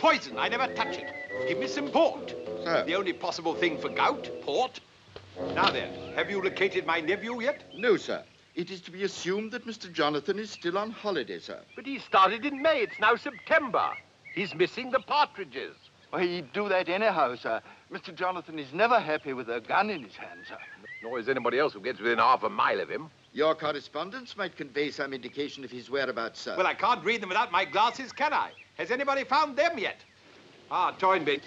Poison. I never touch it. Give me some port. Sir. The only possible thing for gout, port. Now then, have you located my nephew yet? No, sir. It is to be assumed that Mr. Jonathan is still on holiday, sir. But he started in May. It's now September. He's missing the partridges. Well, he'd do that anyhow, sir. Mr. Jonathan is never happy with a gun in his hand, sir. Nor is anybody else who gets within half a mile of him. Your correspondence might convey some indication of his whereabouts, sir. Well, I can't read them without my glasses, can I? Has anybody found them yet? Ah, Toynbee.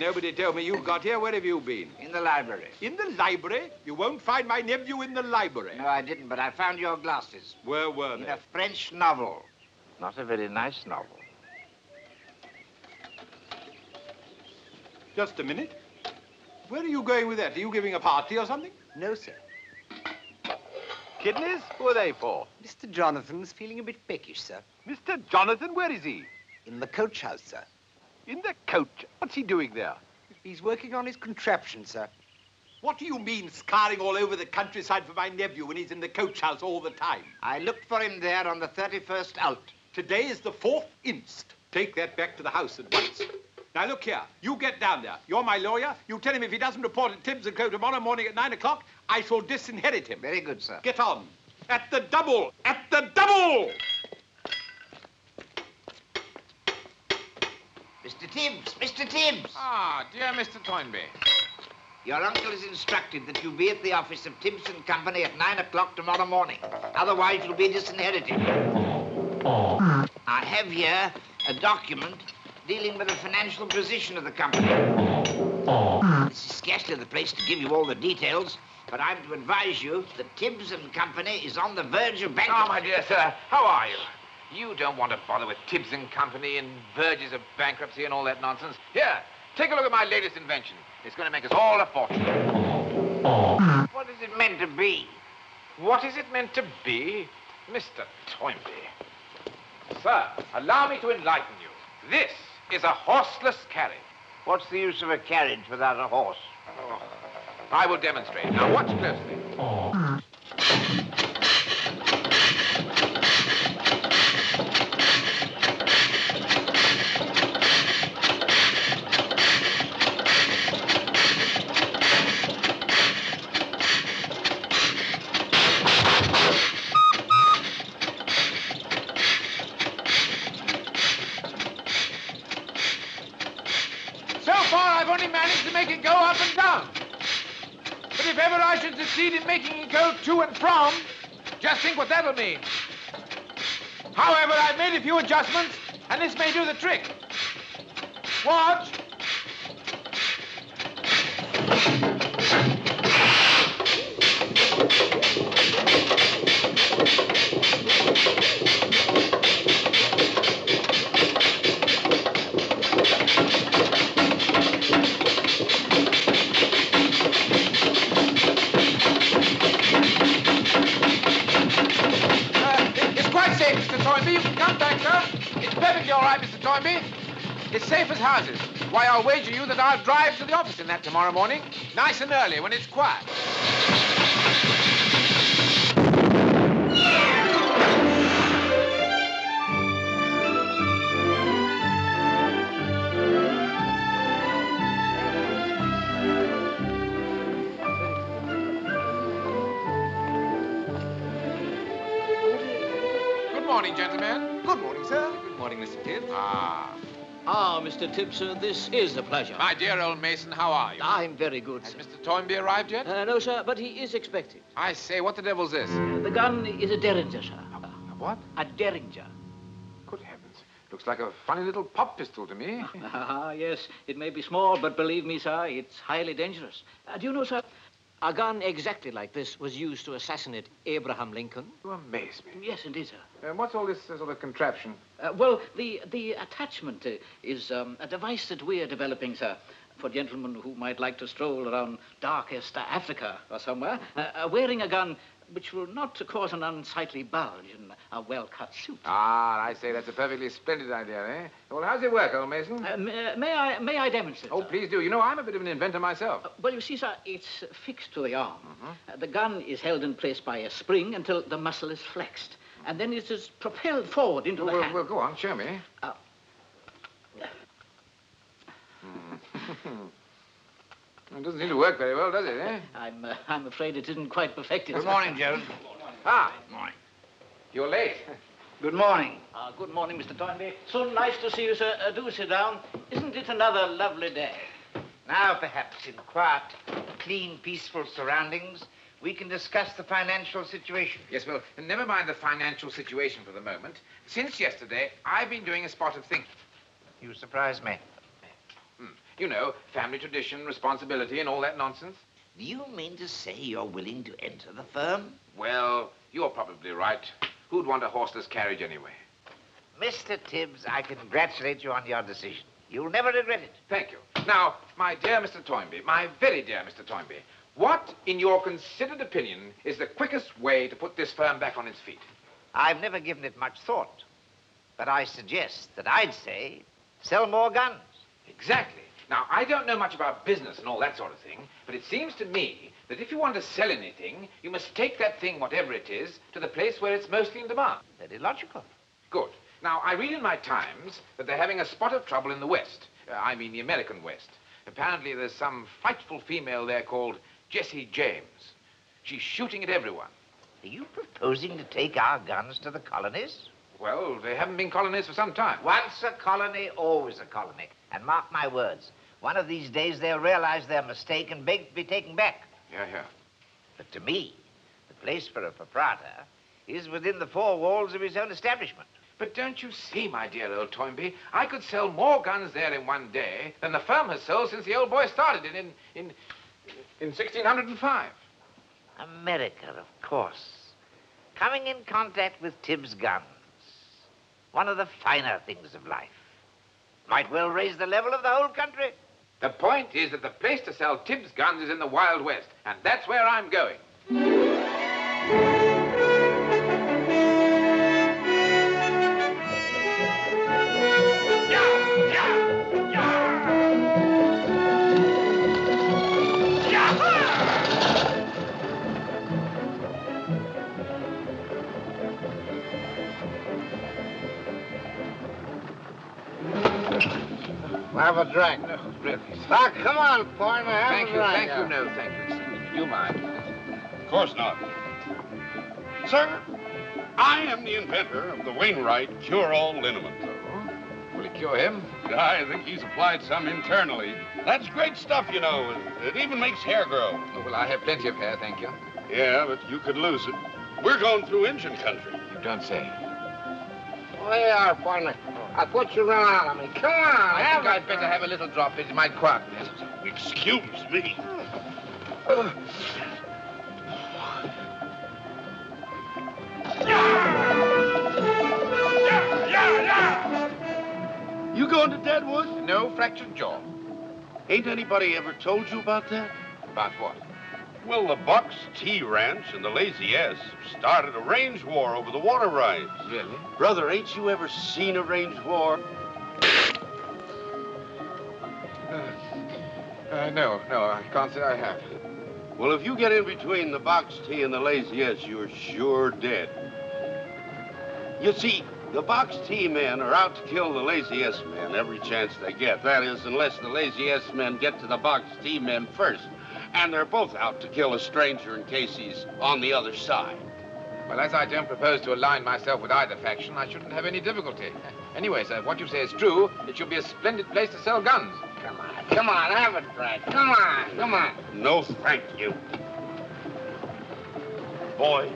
Nobody told me you got here. Where have you been? In the library. In the library? You won't find my nephew in the library. No, I didn't, but I found your glasses. Where were In they? In a French novel. Not a very nice novel. Just a minute. Where are you going with that? Are you giving a party or something? No, sir. Kidneys? Who are they for? Mr. Jonathan's feeling a bit peckish, sir. Mr. Jonathan, where is he? In the coach house, sir. In the coach. What's he doing there? He's working on his contraption, sir. What do you mean, scarring all over the countryside for my nephew when he's in the coach house all the time? I looked for him there on the 31st out. Today is the fourth inst. Take that back to the house at once. Now, look here. You get down there. You're my lawyer. You tell him if he doesn't report at Tibbs and Co. tomorrow morning at 9 o'clock, I shall disinherit him. Very good, sir. Get on. At the double. At the double! Mr. Tibbs, Mr. Tibbs. Ah, dear Mr. Toynbee. Your uncle is instructed that you be at the office of Tibbs and Company at 9 o'clock tomorrow morning. Otherwise, you'll be disinherited. I have here a document dealing with the financial position of the company. This is scarcely the place to give you all the details, but I'm to advise you that Tibbs and Company is on the verge of Oh, bankruptcy. my dear sir, how are you? You don't want to bother with Tibbs and Company and verges of bankruptcy and all that nonsense. Here, take a look at my latest invention. It's going to make us all a fortune. What is it meant to be? What is it meant to be? Mr. Toynbee. Sir, allow me to enlighten you. This is a horseless carriage. What's the use of a carriage without a horse? Oh, I will demonstrate. Now, watch closely. So far, I've only managed to make it go up and down. But if ever I should succeed in making it go to and from, just think what that'll mean. However, I've made a few adjustments, and this may do the trick. Watch. I'll wager you that I'll drive to the office in that tomorrow morning, nice and early, when it's quiet. Mr. Uh, this is a pleasure. my dear old Mason, how are you? I'm very good, Has sir. Mr. Toynbee arrived yet? Uh, no, sir, but he is expected. I say, what the devil's this? The gun is a Derringer, sir. What? A Derringer. Good heavens. Looks like a funny little pop pistol to me. Ah, yes, it may be small, but believe me, sir, it's highly dangerous. Uh, do you know, sir, A gun exactly like this was used to assassinate Abraham Lincoln. You amaze me. Yes, indeed, sir. Uh, what's all this uh, sort of contraption? Uh, well, the, the attachment uh, is um, a device that we're developing, sir, for gentlemen who might like to stroll around darkest Africa or somewhere, uh, uh, wearing a gun which will not cause an unsightly bulge in a well-cut suit. Ah, I say, that's a perfectly splendid idea, eh? Well, how's it work, old Mason? Uh, may, may I may I demonstrate? oh, sir? please do. You know, I'm a bit of an inventor myself. Uh, well, you see, sir, it's fixed to the arm. Uh, the gun is held in place by a spring until the muscle is flexed, and then it is propelled forward into Well, the well, hand. well, go on, show me. Uh, It doesn't seem to work very well, does it, eh? I'm uh, I'm afraid it isn't quite perfected. Good sir. morning, Jones. Ah, Morning. you're late. Good morning. Uh, good morning, Mr. Toynbee. So nice to see you, sir. Uh, do sit down. Isn't it another lovely day? Now, perhaps in quiet, clean, peaceful surroundings, we can discuss the financial situation. Yes, well, never mind the financial situation for the moment. Since yesterday, I've been doing a spot of thinking. You surprise me. You know, family tradition, responsibility, and all that nonsense. Do you mean to say you're willing to enter the firm? Well, you're probably right. Who'd want a horseless carriage anyway? Mr. Tibbs, I congratulate you on your decision. You'll never regret it. Thank you. Now, my dear Mr. Toynbee, my very dear Mr. Toynbee, what, in your considered opinion, is the quickest way to put this firm back on its feet? I've never given it much thought. But I suggest that I'd say sell more guns. Exactly. Now, I don't know much about business and all that sort of thing, but it seems to me that if you want to sell anything, you must take that thing, whatever it is, to the place where it's mostly in demand. Very logical. Good. Now, I read in my Times that they're having a spot of trouble in the West. Uh, I mean the American West. Apparently, there's some frightful female there called Jessie James. She's shooting at everyone. Are you proposing to take our guns to the colonies? Well, they haven't been colonies for some time. Once a colony, always a colony. And mark my words, one of these days they'll realize their mistake and beg to be taken back. Yeah, yeah. But to me, the place for a proprietor is within the four walls of his own establishment. But don't you see, my dear old Toynbee, I could sell more guns there in one day than the firm has sold since the old boy started in, in, in, in 1605. America, of course. Coming in contact with Tibbs guns. One of the finer things of life. Might well raise the level of the whole country. The point is that the place to sell Tibbs guns is in the Wild West, and that's where I'm going. Have a drink. No, really. Ah, come on, partner. Have Thank a you, drink. thank you. No, thank you. Excuse me. Do you mind? Of course not. Sir, I am the inventor of the Wainwright cure-all liniment. Will it cure him? I think he's applied some internally. That's great stuff, you know. It even makes hair grow. Oh, well, I have plenty of hair, thank you. Yeah, but you could lose it. We're going through Injun country. You don't say. Oh, yeah, partner. I put you around on me. Come on, I have think a I'd better have a little drop. It might quiet me. Excuse me. You going to Deadwood? No fractured jaw. Ain't anybody ever told you about that? About what? Well, the Box T Ranch and the Lazy S started a range war over the water rights. Really? Brother, ain't you ever seen a range war? Uh, no, no, I can't say I have. Well, if you get in between the Box T and the Lazy S, you're sure dead. You see, the Box T men are out to kill the Lazy S men every chance they get. That is, unless the Lazy S men get to the Box T men first. And they're both out to kill a stranger in case he's on the other side. Well, as I don't propose to align myself with either faction, I shouldn't have any difficulty. Anyway, sir, what you say is true. It should be a splendid place to sell guns. Come on, come on, have a drink. Come on, come on. No, thank you. Boy,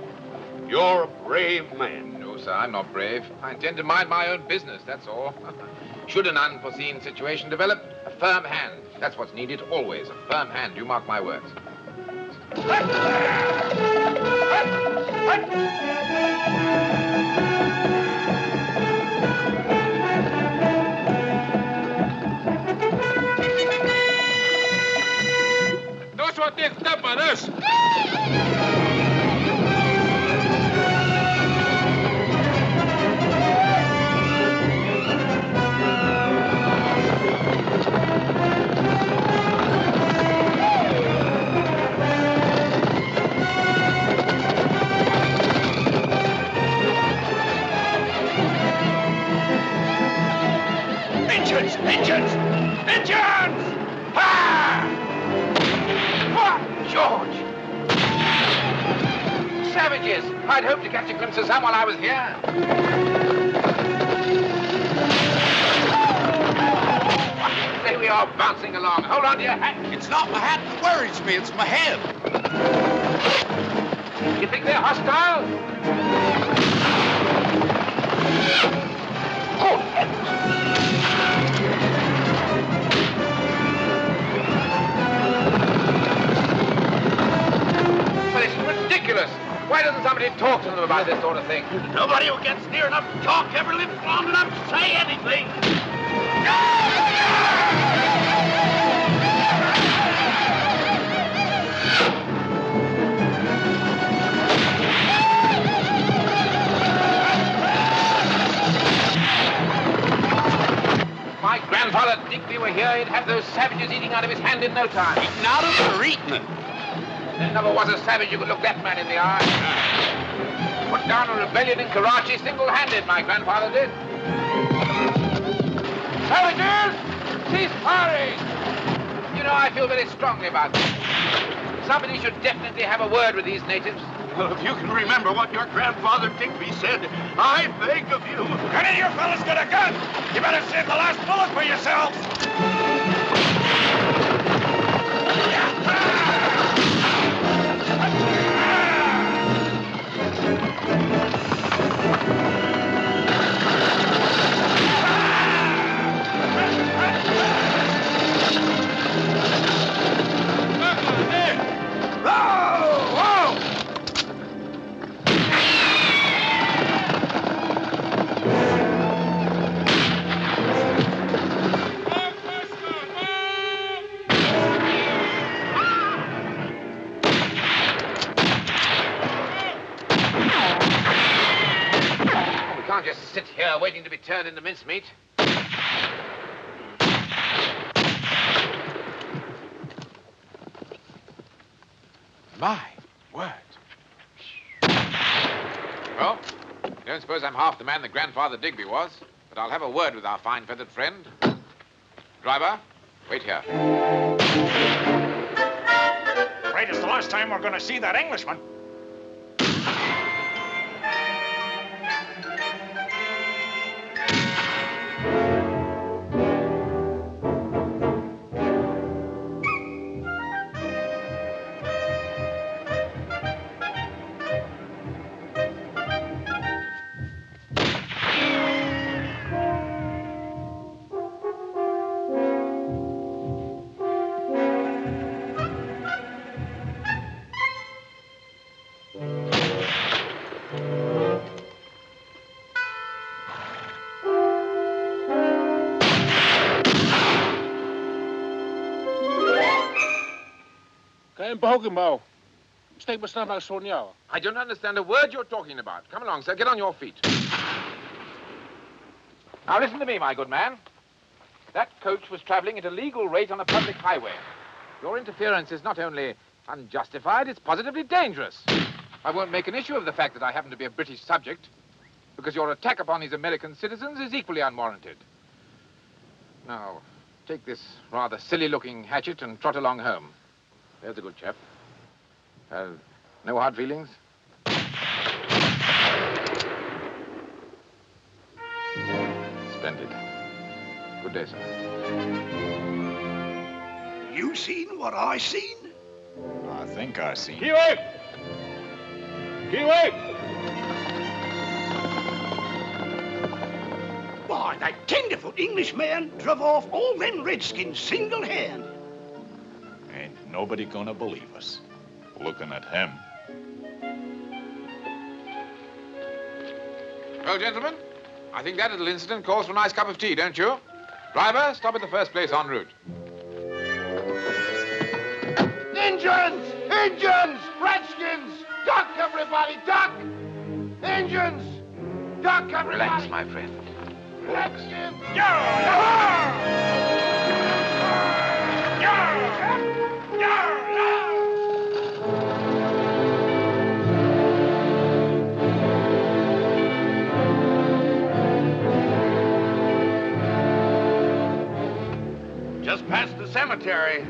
you're a brave man. No, sir, I'm not brave. I intend to mind my own business, that's all. Should an unforeseen situation develop, a firm hand. That's what's needed always, a firm hand. You mark my words. Those what next up on Injuns! Ah! Ah, George! Savages! I'd hoped to catch a glimpse of some while I was here. There we are, bouncing along. Hold on to your hat. It's not my hat that worries me, it's my head. You think they're hostile? Good heavens! Ridiculous. Why doesn't somebody talk to them about this sort of thing? Nobody who gets near enough to talk ever lives long enough to say anything. My grandfather Digby were here, he'd have those savages eating out of his hand in no time. Eating out of or eating? There never was a savage who could look that man in the eye. Put down a rebellion in Karachi single-handed, my grandfather did. Savages, cease firing! You know, I feel very strongly about this. Somebody should definitely have a word with these natives. Well, if you can remember what your grandfather Digby said, I beg of you. Any of you fellas got a gun? You better save the last bullet for yourselves. Can't just sit here waiting to be turned into mincemeat. My word. Well, don't suppose I'm half the man that Grandfather Digby was, but I'll have a word with our fine feathered friend. Driver, wait here. Afraid it's the last time we're going to see that Englishman. Geen Pokemon. Steek me snel naar Sonja. I don't understand a word you're talking about. Come along, sir. Get on your feet. Now, listen to me, my good man. That coach was traveling at a legal rate on a public highway. Your interference is not only unjustified, it's positively dangerous. I won't make an issue of the fact that I happen to be a British subject, because your attack upon these American citizens is equally unwarranted. Now, take this rather silly-looking hatchet and trot along home. There's a good chap. Uh, no hard feelings? Splendid. Good day, sir. You seen what I seen? I think I seen. Kiwi! Kiwi! Why, that tenderfoot Englishman drove off all them redskins single-hand. Ain't nobody gonna believe us. looking at him. Well, gentlemen, I think that little incident calls for a nice cup of tea, don't you? Driver, stop at the first place en route. Injuns! Injuns! Redskins! Duck, everybody, duck! Injuns! Duck, everybody! Relax, my friend. Redskins! Just past the cemetery.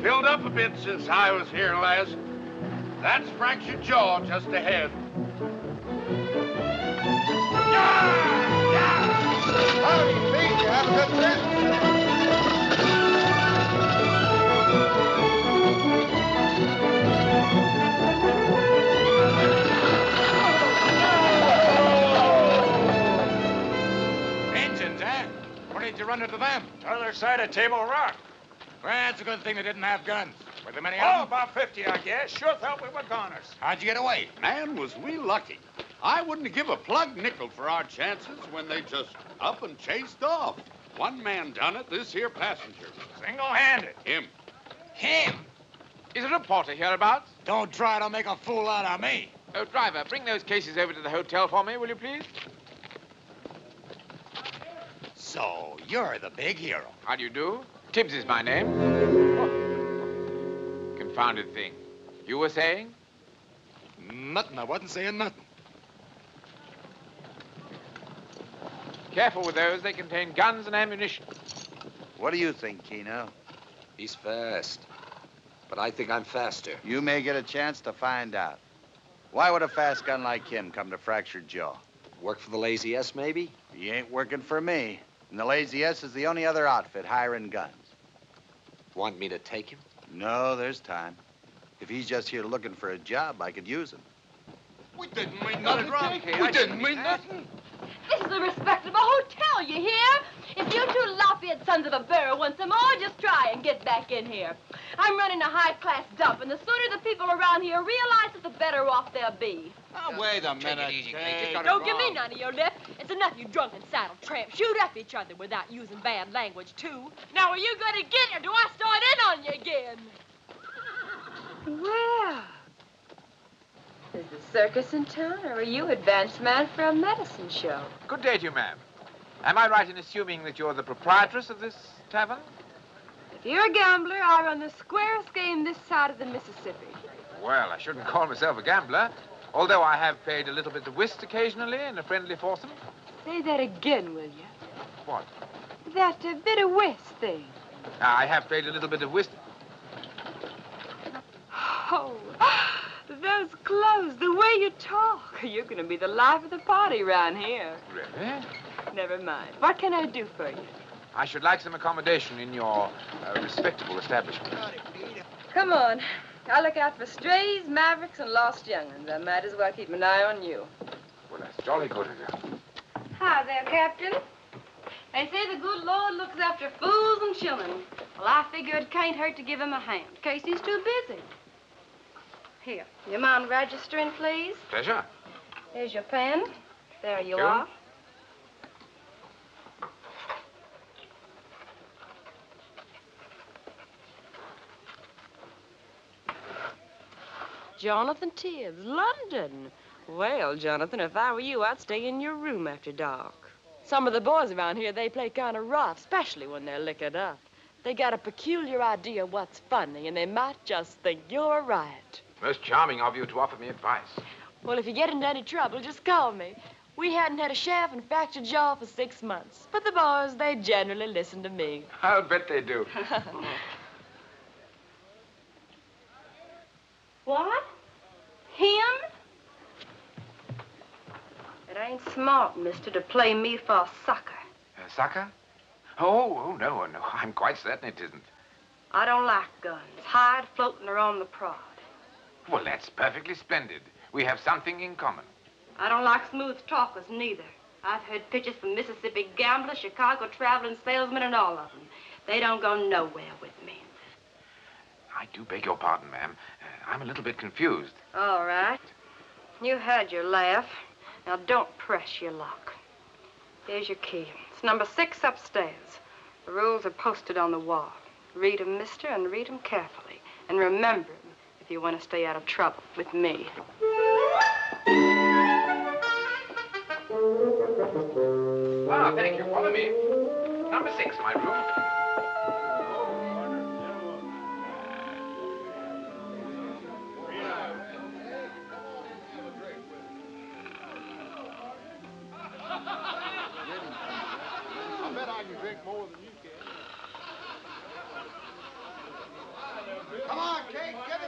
Filled up a bit since I was here last. That's fractured jaw just ahead. Yeah! Yeah! Howdy, Pete. You have a good trip? Did you run into them? Other side of Table Rock. Well, it's a good thing they didn't have guns. Were there many of oh, them? Oh, about 50, I guess. Sure thought we were goners. How'd you get away? Man, was we lucky. I wouldn't give a plug nickel for our chances when they just up and chased off. One man done it, this here passenger. Single-handed. Him. Him? Is a reporter hereabouts? Don't try to make a fool out of me. Oh, driver, bring those cases over to the hotel for me, will you please? So, you're the big hero. How do you do? Tibbs is my name. Oh. Confounded thing. You were saying? Nothing. I wasn't saying nothing. Careful with those. They contain guns and ammunition. What do you think, Keno? He's fast. But I think I'm faster. You may get a chance to find out. Why would a fast gun like him come to Fractured Jaw? Work for the Lazy S, maybe? He ain't working for me. And the Lazy S is the only other outfit hiring guns. Want me to take him? No, there's time. If he's just here looking for a job, I could use him. We didn't mean Got it nothing. wrong, We I didn't mean nothing. This is a respectable hotel, you hear? If you two lop-eared sons of a bear want some more, just try and get back in here. I'm running a high-class dump, and the sooner the people around here realize it, the better off they'll be. Oh, wait a Take minute. it easy, Kay. Kay. Just Don't give me none of your lip. It's enough you drunken saddle tramps Shoot up each other without using bad language, too. Now, are you going to get it, or do I start in on you again? Well, is the circus in town, or are you advance man for a medicine show? Good day to you, ma'am. Am I right in assuming that you're the proprietress of this tavern? If you're a gambler, I run the squarest game this side of the Mississippi. Well, I shouldn't call myself a gambler, although I have played a little bit of whist occasionally in a friendly foursome. Say that again, will you? What? That uh, bit of whist thing. I have played a little bit of whist. Oh, those clothes, the way you talk. You're going to be the life of the party round here. Really? Never mind. What can I do for you? I should like some accommodation in your uh, respectable establishment. Come on. I'll look out for strays, mavericks, and lost young'uns. I might as well keep an eye on you. Well, that's jolly good of you. Hi there, Captain. They say the good Lord looks after fools and children. Well, I figure it can't hurt to give him a hand, in case he's too busy. Here, you mind registering, please? Pleasure. Here's your pen. There you you. are. Jonathan Tibbs, London. Well, Jonathan, if I were you, I'd stay in your room after dark. Some of the boys around here, they play kind of rough, especially when they're liquored up. They got a peculiar idea of what's funny, and they might just think you're right. Most charming of you to offer me advice. Well, if you get into any trouble, just call me. We hadn't had a shaft and fractured jaw for six months, but the boys, they generally listen to me. I'll bet they do. What? Him? It ain't smart, mister, to play me for a sucker. Uh, sucker? Oh, oh, no, no. I'm quite certain it isn't. I don't like guns, hide, floating, around the prod. Well, that's perfectly splendid. We have something in common. I don't like smooth talkers, neither. I've heard pitches from Mississippi gamblers, Chicago traveling salesmen, and all of them. They don't go nowhere with me. I do beg your pardon, ma'am. Uh, I'm a little bit confused. All right. You had your laugh. Now don't press your luck. Here's your key. It's number six upstairs. The rules are posted on the wall. Read 'em, mister, and read 'em carefully. And remember 'em if you want to stay out of trouble with me. Ah, thank you. Follow me. Number six, my room. I bet I can drink more than you can. Come on, Kate, give it to me. When I'm strolling down the lane with Billy, it's a bright and beautiful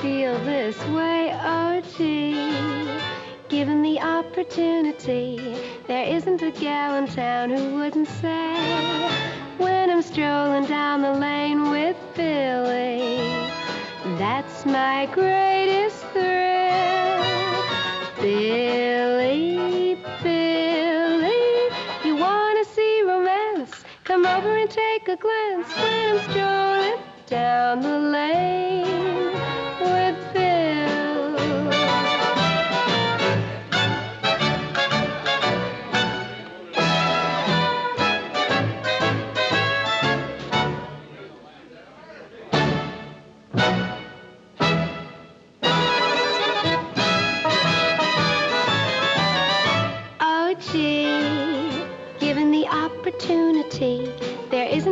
feel this way? Oh, gee, given the opportunity, there isn't a gal in town who wouldn't say, when I'm strolling down the lane with Billy. That's my greatest thrill. Billy, Billy, you wanna see romance? Come over and take a glance when I'm strolling down the lane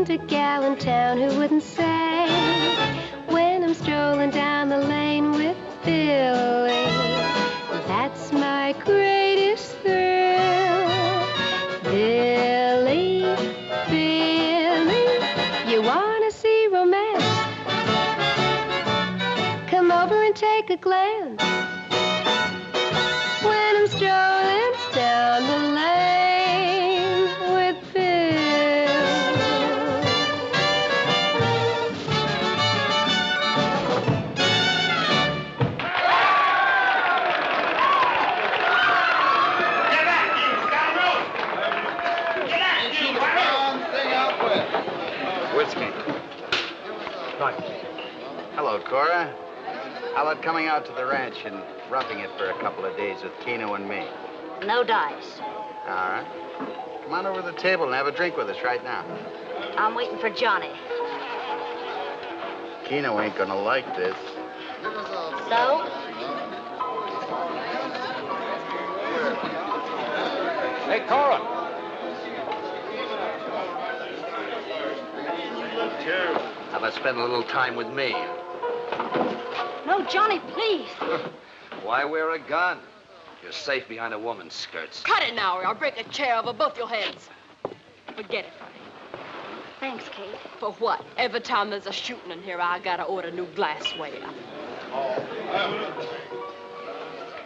isn't a gal in town who wouldn't say, when I'm strolling down the lane with Billy, that's my greatest coming out to the ranch and roughing it for a couple of days with Keno and me? No dice. All right. Come on over to the table and have a drink with us right now. I'm waiting for Johnny. Keno ain't gonna like this. So? Hey, Cora. How about spend a little time with me? No, Johnny, please. Why wear a gun? You're safe behind a woman's skirts. Cut it now, or I'll break a chair over both your heads. Forget it, Franny. Thanks, Kate. For what? Every time there's a shooting in here, I gotta order new glassware. Oh,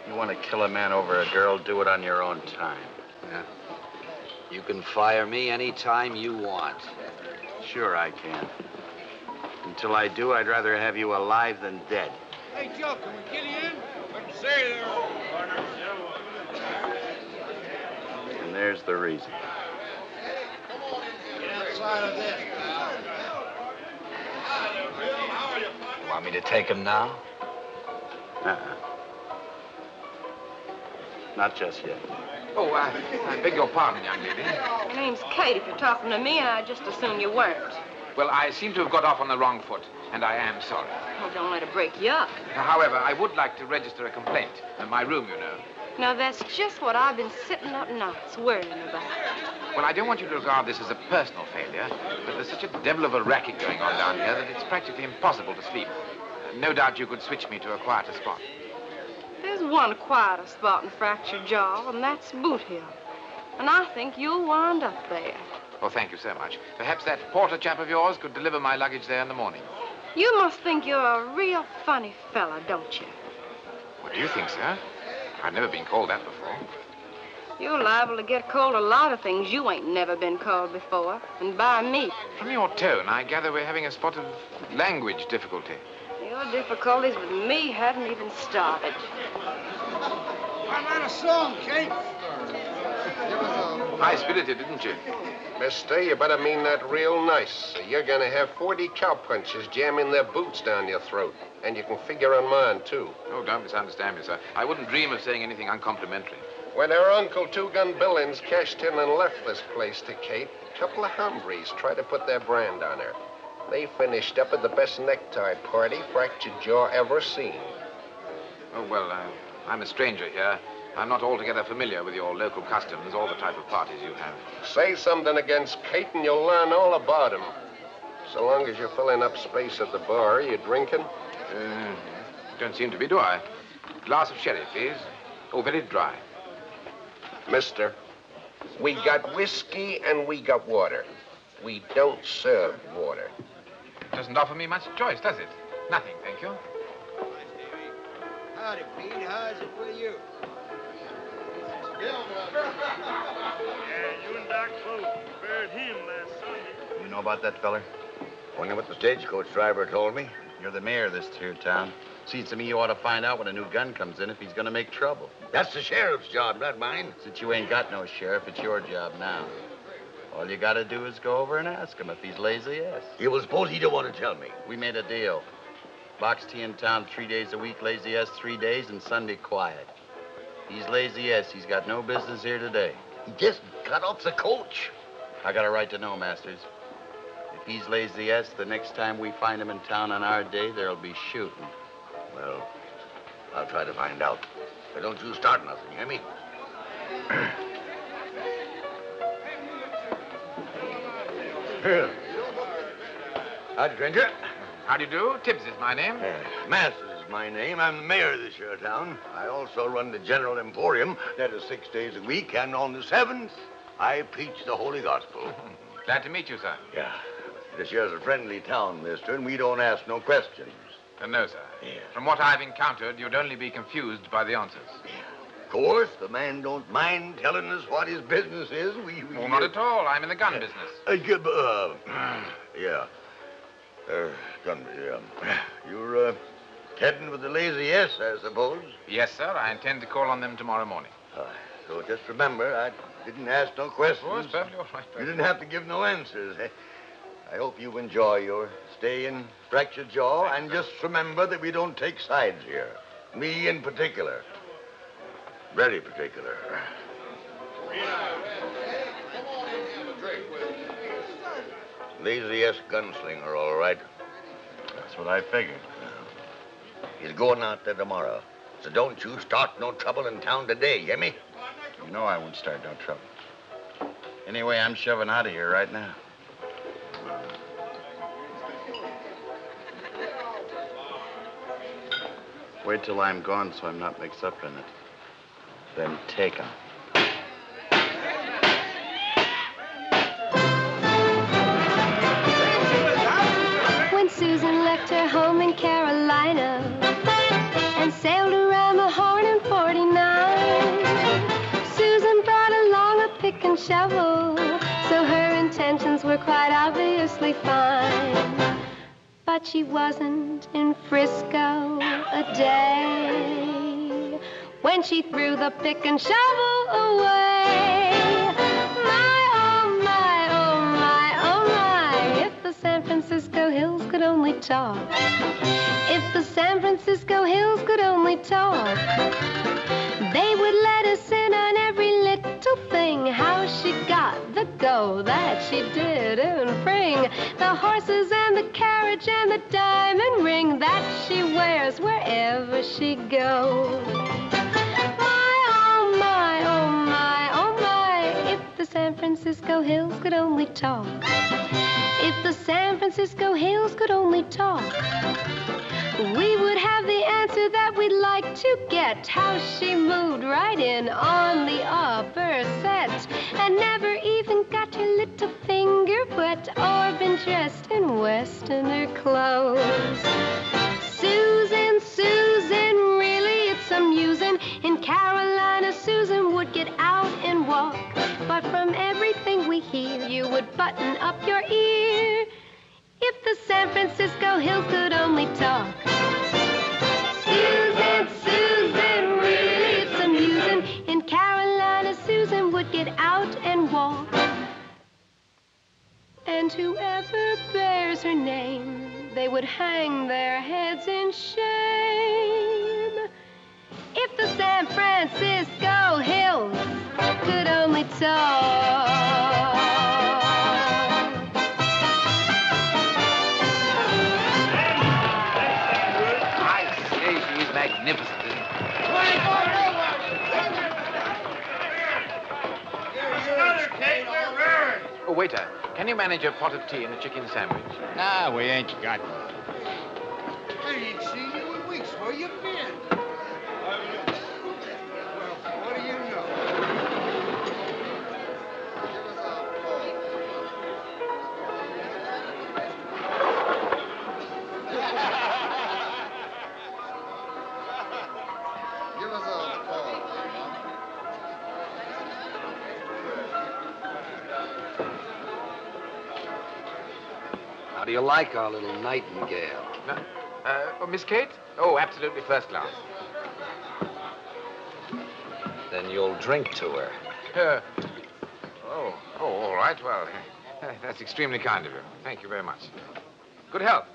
You want to kill a man over a girl, do it on your own time. Yeah. You can fire me anytime you want. Sure I can. Until I do, I'd rather have you alive than dead. Hey, Joe, can we get you in? I can say there, partner. And there's the reason. Get outside of this. You want me to take him now? Uh-uh. Not just yet. Oh, I, I beg your pardon, young lady. My name's Kate. If you're talking to me, I just assume you weren't. Well, I seem to have got off on the wrong foot, and I am sorry. Well, don't let it break you up. However, I would like to register a complaint. In my room, you know. Now, that's just what I've been sitting up nights worrying about. Well, I don't want you to regard this as a personal failure, but there's such a devil of a racket going on down here that it's practically impossible to sleep. Uh, no doubt you could switch me to a quieter spot. There's one quieter spot in Fractured Jaw, and that's Boot Hill. And I think you'll wind up there. Oh, thank you so much. Perhaps that porter chap of yours could deliver my luggage there in the morning. You must think you're a real funny fella, don't you? What do you think, sir? I've never been called that before. You're liable to get called a lot of things you ain't never been called before, and by me. From your tone, I gather we're having a spot of language difficulty. Your difficulties with me hadn't even started. I wrote a song, Kate. High spirited, didn't you? Mister, you better mean that real nice. You're gonna have 40 cowpunchers jamming their boots down your throat. And you can figure on mine, too. Oh, don't misunderstand me, sir. I wouldn't dream of saying anything uncomplimentary. When her Uncle Two Gun Billings cashed in and left this place to Kate, a couple of hombres tried to put their brand on her. They finished up at the best necktie party fractured jaw ever seen. Oh, well, uh, I'm a stranger here. I'm not altogether familiar with your local customs or the type of parties you have. Say something against Kate and you'll learn all about him. So long as you're filling up space at the bar, are you drinking? Uh, don't seem to be, do I? Glass of sherry, please. Oh, very dry. Mister, we got whiskey and we got water. We don't serve water. Doesn't offer me much choice, does it? Nothing, thank you. Howdy, Pete. How's it with you? Yeah, you and Doc both buried him last Sunday. You know about that feller? Only what the stagecoach driver told me. You're the mayor of this here town. Seems to me you ought to find out when a new gun comes in if he's gonna make trouble. That's the sheriff's job, not mine. Since you ain't got no sheriff, it's your job now. All you gotta do is go over and ask him if he's lazy, yes. You will suppose he don't want to tell me. We made a deal. Box T in town three days a week, Lazy S three days, and Sunday quiet. He's Lazy S. He's got no business here today. He just got off the coach. I got a right to know, Masters. If he's Lazy S, the next time we find him in town on our day, there'll be shooting. Well, I'll try to find out. But don't you start nothing, you hear me? Here. Howdy, stranger. How do you do? Tibbs is my name. Uh, Masters my name. I'm the mayor of this here town. I also run the General Emporium. That is six days a week. And on the seventh, I preach the Holy Gospel. Glad to meet you, sir. yeah. This here's a friendly town, mister, and we don't ask no questions. Uh, no, sir. Yeah. From what I've encountered, you'd only be confused by the answers. Of course, the man don't mind telling us what his business is. We, we Oh, not at all. I'm in the gun business. Uh, uh, yeah. Uh, gun, yeah. You're, uh, heading with the lazy S, I suppose. Yes, sir. I intend to call on them tomorrow morning. Uh, so just remember, I didn't ask no questions. Oh, it's perfectly all right. You didn't have to give no answers. eh? I hope you enjoy your stay in Fractured Jaw, and just remember that we don't take sides here. Me in particular. Very particular. Lazy S gunslinger, all right. That's what I figured. He's going out there tomorrow. So don't you start no trouble in town today, hear me? You know I won't start no trouble. Anyway, I'm shoving out of here right now. Wait till I'm gone so I'm not mixed up in it. Then take take 'em. When Susan left her home in Carolina shovel, so her intentions were quite obviously fine. But she wasn't in Frisco a day when she threw the pick and shovel away. My, oh, my, oh, my, oh, my. If the San Francisco Hills could only talk. If the San Francisco Hills could only talk. They would let us in that she did and bring the horses and the carriage and the diamond ring that she wears wherever she goes. My, oh my, oh my, oh my, if the San Francisco Hills could only talk. If the San Francisco Hills could only talk. We would have the answer that we'd like to get. How she moved right in on the upper set and never even little finger wet or been dressed in Westerner clothes. Susan, Susan, really it's amusing. In Carolina, Susan would get out and walk. But from everything we hear, you would button up your ear. If the San Francisco Hills could only talk. Susan, Susan, really it's amusing. In Carolina, Susan would get out and walk. And whoever bears her name, they would hang their heads in shame. If the San Francisco Hills could only talk. I say she is magnificent, isn't Oh, waiter, can you manage a pot of tea and a chicken sandwich? Nah, we ain't got one. I ain't seen you in weeks. Where you been? Do you like our little nightingale? Uh, oh, Miss Kate? Oh, absolutely first class. Then you'll drink to her. Uh, oh, oh, all right. Well, uh, that's extremely kind of you. Thank you very much. Good health.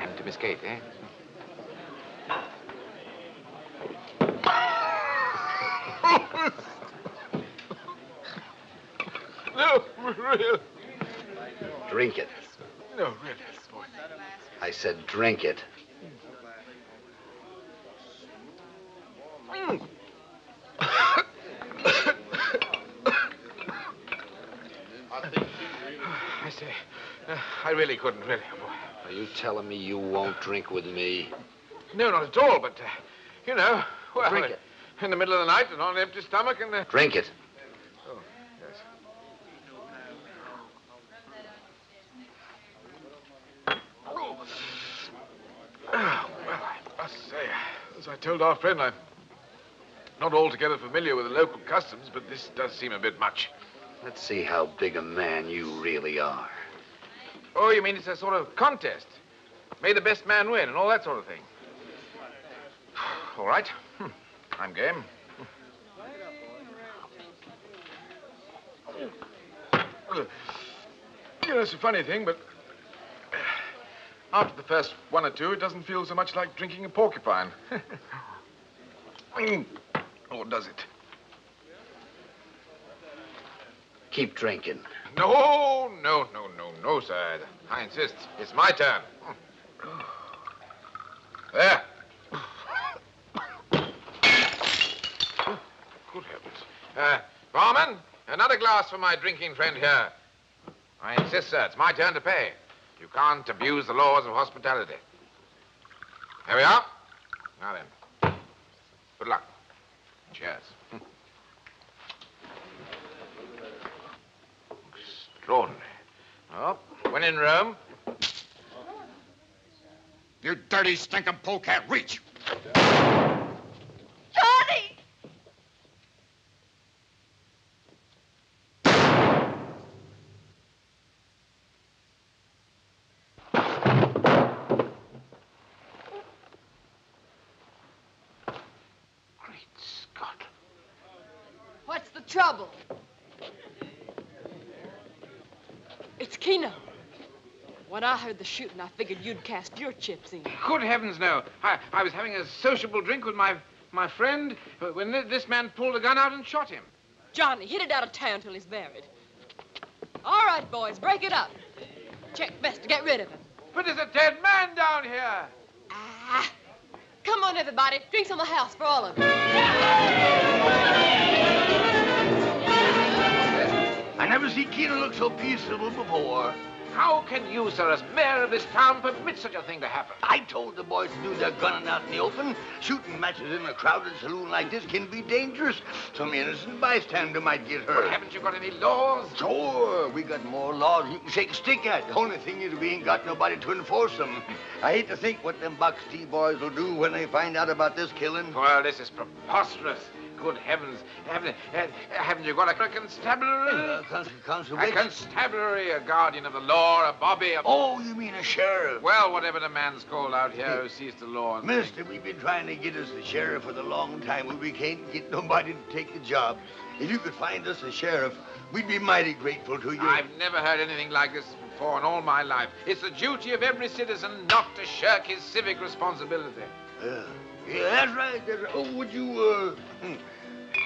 And to Miss Kate, eh? no, really. Drink it. No, really. I said drink it. I say, uh, I really couldn't, really. Boy. Are you telling me you won't drink with me? No, not at all, but, uh, you know, well, Drink it. in the middle of the night and on an empty stomach and... Uh, Drink it. Oh, yes. Oh, well, I must say, as I told our friend, I'm not altogether familiar with the local customs, but this does seem a bit much. Let's see how big a man you really are. Oh, you mean it's a sort of contest? May the best man win and all that sort of thing. All right. Hmm. I'm game. You know, it's a funny thing, but after the first one or two, it doesn't feel so much like drinking a porcupine. Or does it? Keep drinking. No, no, no, no, no, sir. I insist. It's my turn. There. Good heavens. Uh, barman, another glass for my drinking friend here. I insist, sir. It's my turn to pay. You can't abuse the laws of hospitality. There we are. Now then. Good luck. Cheers. Extraordinary. Oh, when in Rome. You dirty, stinking polecat, reach! Johnny! What's the trouble? It's Keno. When I heard the shooting, I figured you'd cast your chips in. Good heavens, no. I, I was having a sociable drink with my, my friend when this man pulled a gun out and shot him. Johnny, hit it out of town till he's buried. All right, boys, break it up. Check best to get rid of him. But there's a dead man down here. Ah. Come on, everybody. Drinks on the house for all of you. I never see Keno look so peaceable before. How can you, sir, as mayor of this town, permit such a thing to happen? I told the boys to do their gunning out in the open. Shooting matches in a crowded saloon like this can be dangerous. Some innocent bystander might get hurt. But haven't you got any laws? Sure, we got more laws you can shake a stick at. The only thing is we ain't got nobody to enforce them. I hate to think what them Box T boys will do when they find out about this killing. Well, this is preposterous. Good heavens. Haven't, haven't you got a constabulary? Uh, a constabulary, a guardian of the law, a bobby, a... Oh, you mean a sheriff? Well, whatever the man's called out here who sees the law and... Mister, we've been trying to get us a sheriff for a long time, but we can't get nobody to take the job. If you could find us a sheriff, we'd be mighty grateful to you. I've never heard anything like this before in all my life. It's the duty of every citizen not to shirk his civic responsibility. Uh, yeah, that's right. That's right. Oh, would you, uh, hmm,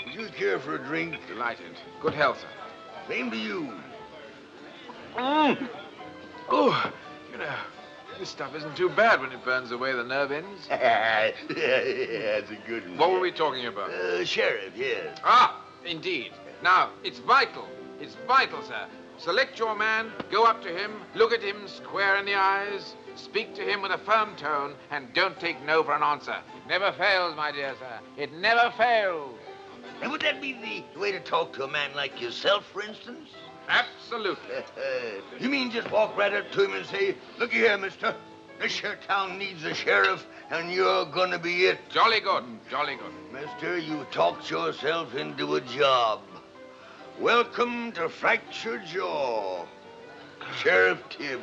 would you care for a drink? Delighted. Good health, sir. Same to you. Mm. Oh, you know, this stuff isn't too bad when it burns away the nerve ends. yeah, that's a good one. What were we talking about? Uh, sheriff, yes. Ah, indeed. Now, it's vital. It's vital, sir. Select your man, go up to him, look at him square in the eyes, speak to him with a firm tone, and don't take no for an answer. It never fails, my dear sir. It never fails. And would that be the way to talk to a man like yourself, for instance? Absolutely. you mean just walk right up to him and say, look here, mister, this here town needs a sheriff, and you're gonna be it. Jolly good, jolly good. Mister, you talked yourself into a job. Welcome to Fractured Jaw. Sheriff Tibbs.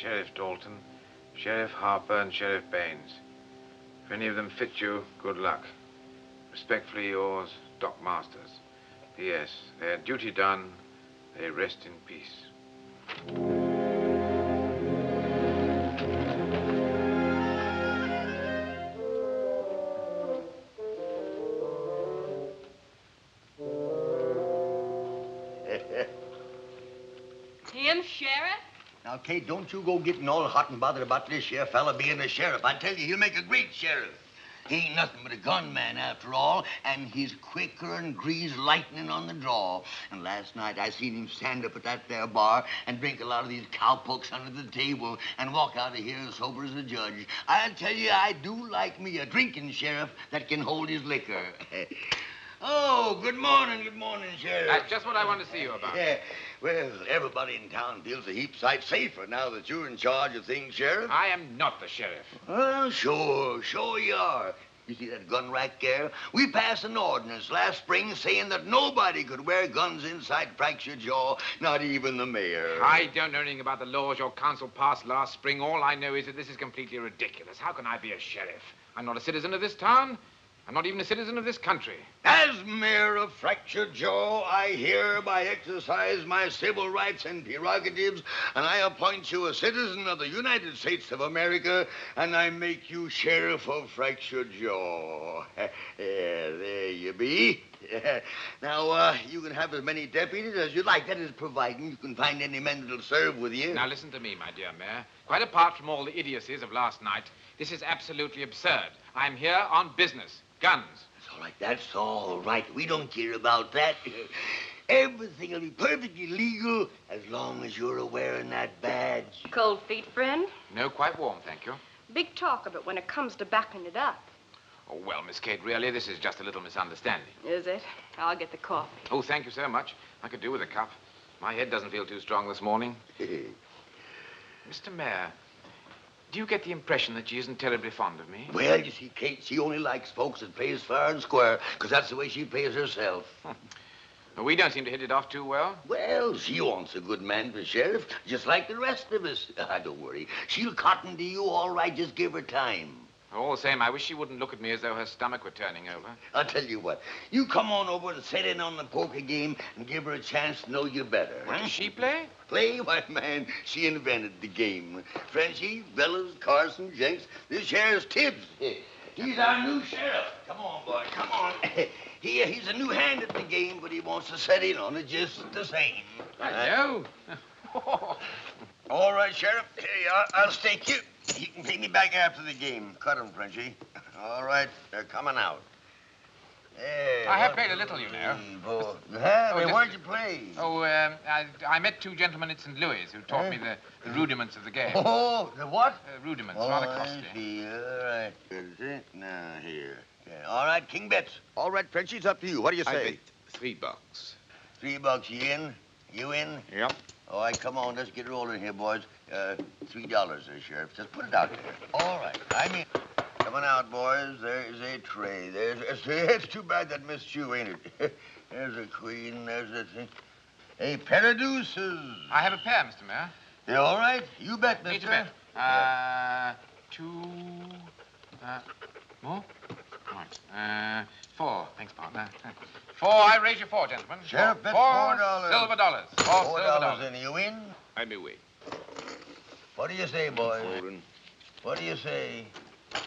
Sheriff Dalton, Sheriff Harper, and Sheriff Baines. If any of them fit you, good luck. Respectfully yours, Doc Masters. P.S. Their duty done, they rest in peace. Kate, don't you go getting all hot and bothered about this here fella being a sheriff. I tell you, he'll make a great sheriff. He ain't nothing but a gunman after all, and he's quicker and grease lightning on the draw. And last night I seen him stand up at that there bar and drink a lot of these cowpokes under the table and walk out of here as sober as a judge. I tell you, I do like me a drinking sheriff that can hold his liquor. oh, good morning, good morning, Sheriff. That's just what I want to see you about. Yeah, well, everybody in town feels a heap sight safer now that you're in charge of things, Sheriff. I am not the sheriff. Oh, sure, sure you are. You see that gun rack there? We passed an ordinance last spring saying that nobody could wear guns inside Fractured Jaw, not even the mayor. I don't know anything about the laws your council passed last spring. All I know is that this is completely ridiculous. How can I be a sheriff? I'm not a citizen of this town. I'm not even a citizen of this country. As mayor of Fractured Jaw, I hereby exercise my civil rights and prerogatives, and I appoint you a citizen of the United States of America, and I make you sheriff of Fractured Jaw. yeah, there you be. now, uh, you can have as many deputies as you like. That is providing you can find any men that'll serve with you. Now, listen to me, my dear Mayor. Quite apart from all the idiocies of last night, this is absolutely absurd. I'm here on business. Guns. That's all right. That's all right. We don't care about that. Everything will be perfectly legal as long as you're wearing that badge. Cold feet, friend? No, quite warm, thank you. Big talk of it when it comes to backing it up. Oh, well, Miss Kate, really, this is just a little misunderstanding. Is it? I'll get the coffee. Oh, thank you so much. I could do with a cup. My head doesn't feel too strong this morning. Mr. Mayor, do you get the impression that she isn't terribly fond of me? Well, you see, Kate, she only likes folks that plays fair and square, because that's the way she plays herself. We don't seem to hit it off too well. Well, she wants a good man for sheriff, just like the rest of us. Ah, don't worry. She'll cotton to you all right. Just give her time. All the same, I wish she wouldn't look at me as though her stomach were turning over. I'll tell you what. You come on over and sit in on the poker game and give her a chance to know you better. What, huh? does she play? Play? Why, man, she invented the game. Frenchie, Bellows, Carson, Jenks, this here's Tibbs. He's our new sheriff. Come on, boy, come on. He, uh, he's a new hand at the game, but he wants to set in on it just the same. I know. All right, Sheriff. Here you are. I'll stake you. You can pay me back after the game. Cut him, Frenchie. All right, they're coming out. There, I have played a little, you know. people. You? Oh, just- where'd you play? Oh, um, I, I met two gentlemen at St. Louis who taught Huh? me the, the rudiments of the game. Oh, the what? Uh, rudiments, Oh, rather I see. All right. Is it? Now, here. Okay. All right, King Bets. All right, Frenchie, it's up to you. What do you say? I bet three bucks. Three bucks. You in? You in? Yep. All right, come on. Let's get rolling here, boys. Uh, three dollars there, Sheriff. Just put it out there. All right. I'm in. Coming out, boys. There's a tray. There's a... It's too bad that missed you, ain't it? there's a queen. There's a thing. A pair of deuces. I have a pair, Mr. Mayor. You all right? You bet, Me mister. to bet. Uh, two... Uh, more? Right. Uh, four. Thanks, partner. Four. I raise you four, gentlemen. Sheriff, four, bet four four dollars. silver dollars. Four, Four silver dollars dollars. and you in? I'm away. What do you say, boys? What do you say?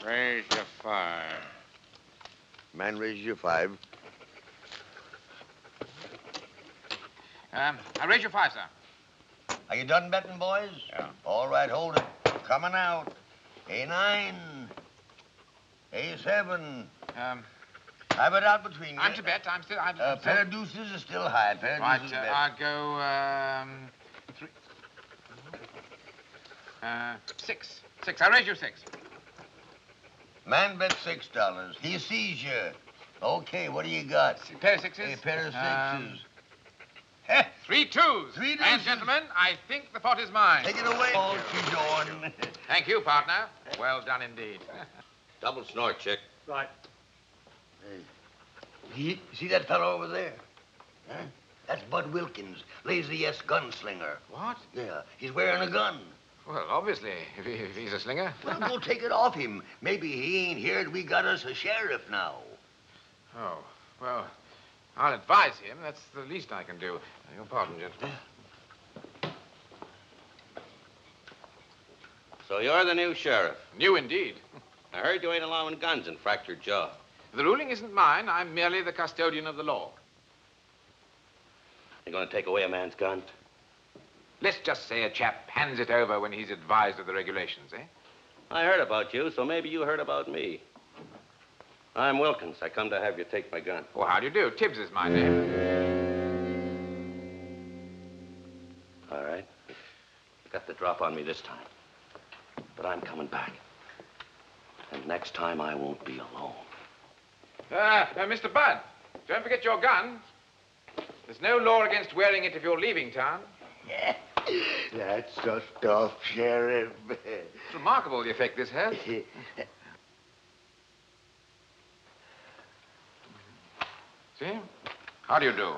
Raise your five. Man raises you five. Um, I raise you five, sir. Are you done betting, boys? Yeah. All right, hold it. Coming out. A nine. A seven. Um, Have it out between you. I'm to bet. I'm still. I'm, Uh, I'm pair of deuces is still high. Pair of Right, deuces uh. I'll go, um, three. Uh, six. Six. I raise you six. Man bet six dollars. He sees you. Okay, what do you got? A pair of sixes? A pair of Um, sixes. Three twos. Three And, gentlemen, I think the pot is mine. Take it away. Oh, she's on. Thank you, partner. Well done indeed. Double snort, chick. Right. See, see that fellow over there? Huh? That's Bud Wilkins, lazy S gunslinger. What? Yeah, he's wearing a gun. Well, obviously, if, he, if he's a slinger. Well, go take it off him. Maybe he ain't heard we got us a sheriff now. Oh, well, I'll advise him. That's the least I can do. Uh, your pardon, gentlemen. So you're the new sheriff. New indeed. I heard you ain't allowing guns in Fractured Jaw. The ruling isn't mine. I'm merely the custodian of the law. You gonna take away a man's gun? Let's just say a chap hands it over when he's advised of the regulations, eh? I heard about you, so maybe you heard about me. I'm Wilkins. I come to have you take my gun. Well, how do you do? Tibbs is my name. All right. You got the drop on me this time. But I'm coming back. And next time I won't be alone. Ah, uh, Mr. Bud, don't forget your gun. There's no law against wearing it if you're leaving town. That's the stuff, Sheriff. It's remarkable the effect this has. See? How do you do?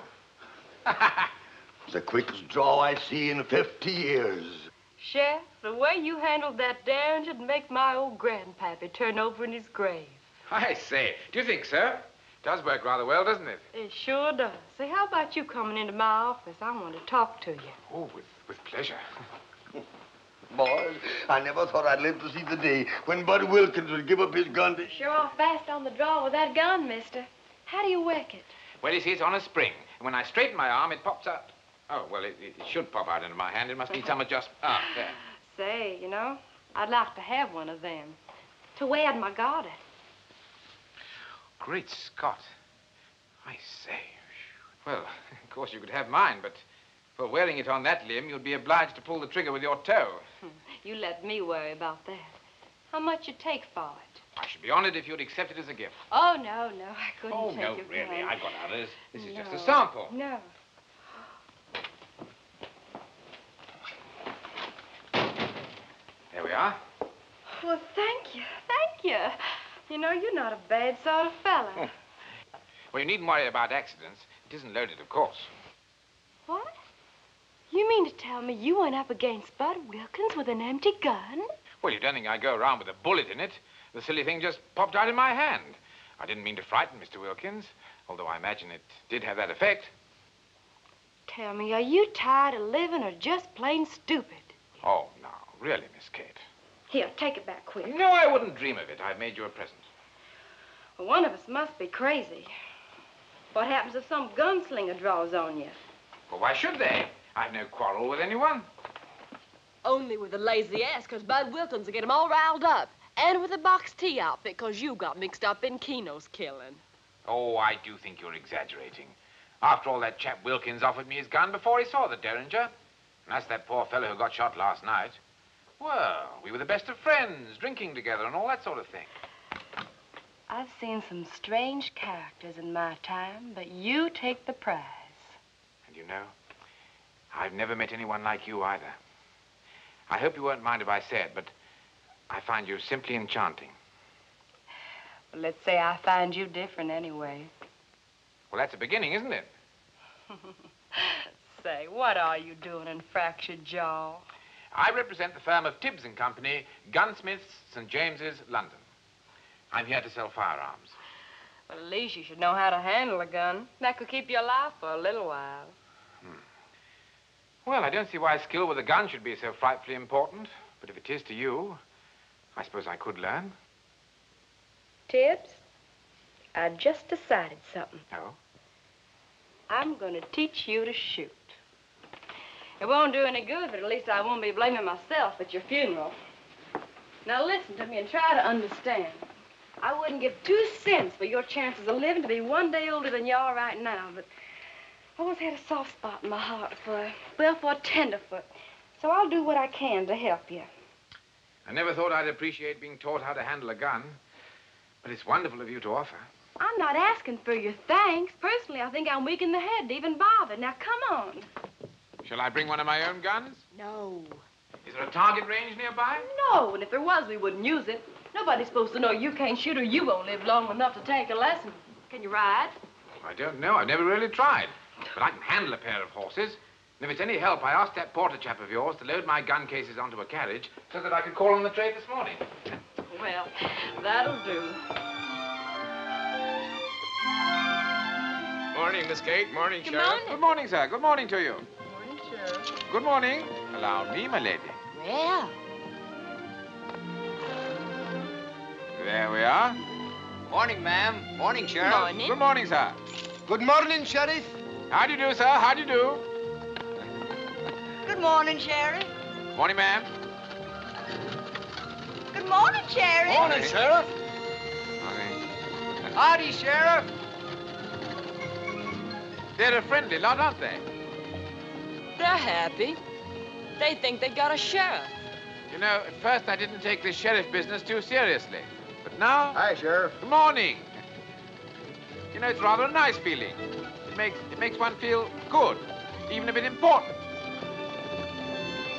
It's the quickest draw I see in 50 years. Sheriff, the way you handled that daren'd make my old grandpappy turn over in his grave. I say, do you think so? Does work rather well, doesn't it? It sure does. Say, how about you coming into my office? I want to talk to you. Oh, with, with pleasure. Boys, I never thought I'd live to see the day when Bud Wilkins would give up his gun to... Sure off fast on the draw with that gun, mister. How do you work it? Well, you see, it's on a spring. And when I straighten my arm, it pops out. Oh, well, it, it should pop out into my hand. It must need some adjustment. Ah, there. Say, you know, I'd like to have one of them. To wear at my garden. Great Scott. I say. Well, of course, you could have mine, but for wearing it on that limb, you'd be obliged to pull the trigger with your toe. Hmm, you let me worry about that. How much you take for it? I should be honored if you'd accept it as a gift. Oh, no, no, I couldn't Oh, take no, it. really. from- I've got others. This is just a sample. No. There we are. Well, thank you, thank you. You know, you're not a bad sort of fella. Well, you needn't worry about accidents. It isn't loaded, of course. What? You mean to tell me you went up against Bud Wilkins with an empty gun? Well, you don't think I go around with a bullet in it. The silly thing just popped out in my hand. I didn't mean to frighten Mr. Wilkins, although I imagine it did have that effect. Tell me, are you tired of living or just plain stupid? Oh, no, really, Miss Kate. Here, take it back quick. No, I wouldn't dream of it. I've made you a present. Well, one of us must be crazy. What happens if some gunslinger draws on you? Well, why should they? I've no quarrel with anyone. Only with the Lazy S, 'cause Bud Wilkins will get 'em all riled up. And with the box T outfit, 'cause you got mixed up in Keno's killing. Oh, I do think you're exaggerating. After all, that chap Wilkins offered me his gun before he saw the Derringer. And that's that poor fellow who got shot last night. Well, we were the best of friends, drinking together and all that sort of thing. I've seen some strange characters in my time, but you take the prize. And you know, I've never met anyone like you either. I hope you won't mind if I say it, but I find you simply enchanting. Well, let's say I find you different anyway. Well, that's a beginning, isn't it? Say, what are you doing in Fractured Jaw? I represent the firm of Tibbs and Company, gunsmiths, St. James's, London. I'm here to sell firearms. Well, at least you should know how to handle a gun. That could keep you alive for a little while. Well, I don't see why skill with a gun should be so frightfully important. But if it is to you, I suppose I could learn. Tibbs, I just decided something. Oh? I'm going to teach you to shoot. It won't do any good, but at least I won't be blaming myself at your funeral. Now listen to me and try to understand. I wouldn't give two cents for your chances of living to be one day older than you are right now, but always had a soft spot in my heart for, well, for a tenderfoot. So I'll do what I can to help you. I never thought I'd appreciate being taught how to handle a gun. But it's wonderful of you to offer. I'm not asking for your thanks. Personally, I think I'm weak in the head to even bother. Now, come on. Shall I bring one of my own guns? No. Is there a target range nearby? No, and if there was, we wouldn't use it. Nobody's supposed to know you can't shoot or you won't live long enough to take a lesson. Can you ride? I don't know. I've never really tried. But I can handle a pair of horses. And if it's any help, I asked that porter chap of yours to load my gun cases onto a carriage so that I could call on the trade this morning. Well, that'll do. Morning, Miss Kate. Morning, Good Sheriff. morning. Good morning, sir. Good morning to you. Morning, Sheriff. Good morning. Allow me, my lady. Well, There we are. Morning, ma'am. Morning, Sheriff. Morning. Good morning, sir. Good morning, Sheriff. How do you do, sir? How do you do? Good morning, Sheriff. Morning, ma'am. Good morning, Sheriff. Morning, Sheriff. Morning. Howdy, Sheriff. They're a friendly lot, aren't they? they're happy. They think they got a sheriff. You know, at first I didn't take this sheriff business too seriously. But now... Hi, Sheriff. Good morning. You know, it's rather a nice feeling. It makes, it makes one feel good, even a bit important.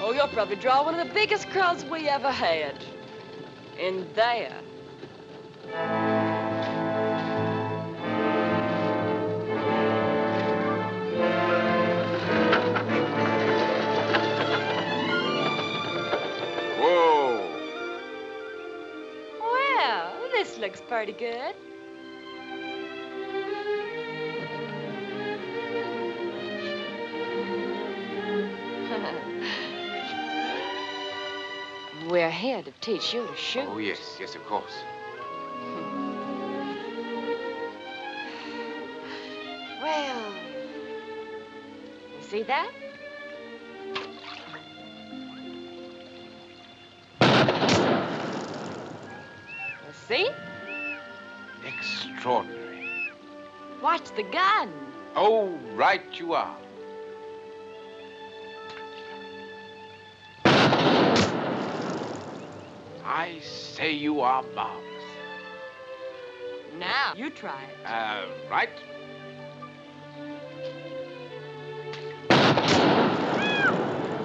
Oh, you'll probably draw one of the biggest crowds we ever had. In there. Whoa. Well, this looks pretty good. We're here to teach you to shoot. Oh, yes, yes, of course. Well, you see that? You see? Extraordinary. Watch the gun. Oh, right you are. I say you are marvelous. Now, you try it. Uh, right?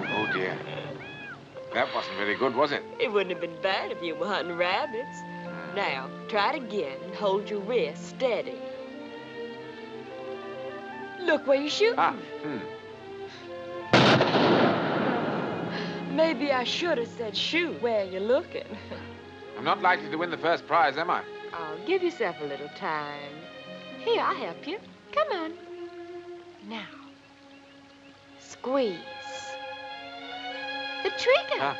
Oh, dear. That wasn't very good, was it? It wouldn't have been bad if you were hunting rabbits. Now, try it again and hold your wrist steady. Look where you're shooting. Ah, hmm. Maybe I should have said shoot where you're looking. I'm not likely to win the first prize, am I? Oh, give yourself a little time. Here, I'll help you. Come on. Now, squeeze. The trigger. Ah.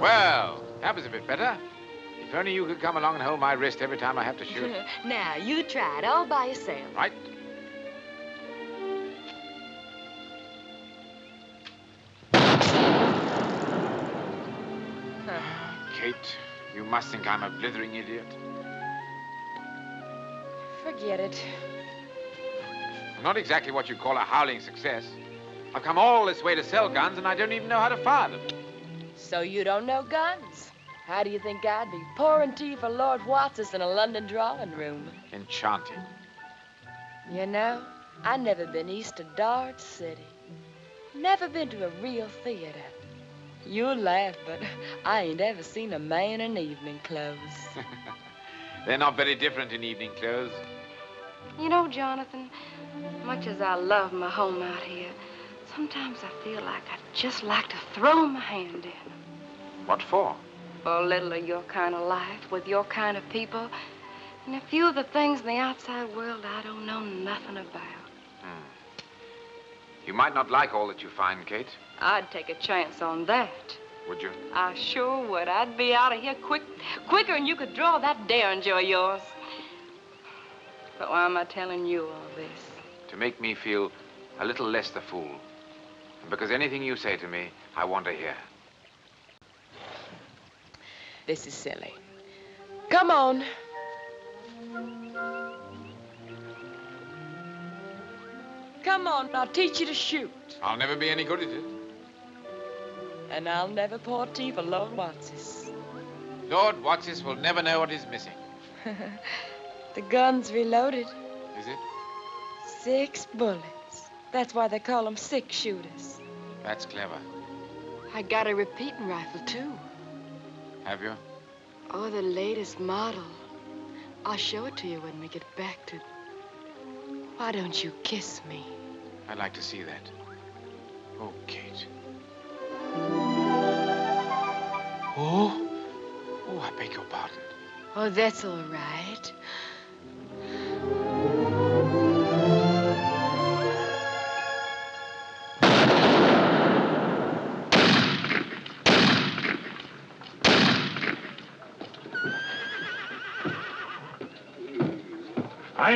Well, that was a bit better. If only you could come along and hold my wrist every time I have to shoot. now, you try it all by yourself. Right. Kate, you must think I'm a blithering idiot. Forget it. I'm not exactly what you'd call a howling success. I've come all this way to sell guns, and I don't even know how to fire them. So you don't know guns? How do you think I'd be pouring tea for Lord Watts in a London drawing room? Enchanting. You know, I've never been east of Dart City. Never been to a real theater. You'll laugh, but I ain't ever seen a man in evening clothes. They're not very different in evening clothes. You know, Jonathan, much as I love my home out here, sometimes I feel like I'd just like to throw my hand in. What for? For a little of your kind of life with your kind of people, and a few of the things in the outside world I don't know nothing about. You might not like all that you find, Kate. I'd take a chance on that. Would you? I sure would. I'd be out of here quick, quicker than you could draw that derringer of yours. But why am I telling you all this? To make me feel a little less the fool. And because anything you say to me, I want to hear. This is silly. Come on. Come on, I'll teach you to shoot. I'll never be any good at it. And I'll never pour tea for Lord Watsis. Lord Watsis will never know what is missing. the gun's reloaded. Is it? Six bullets. That's why they call them six shooters. That's clever. I got a repeating rifle, too. Have you? Oh, the latest model. I'll show it to you when we get back to... Why don't you kiss me? I'd like to see that. Oh, Kate. Oh? Oh, I beg your pardon. Oh, that's all right.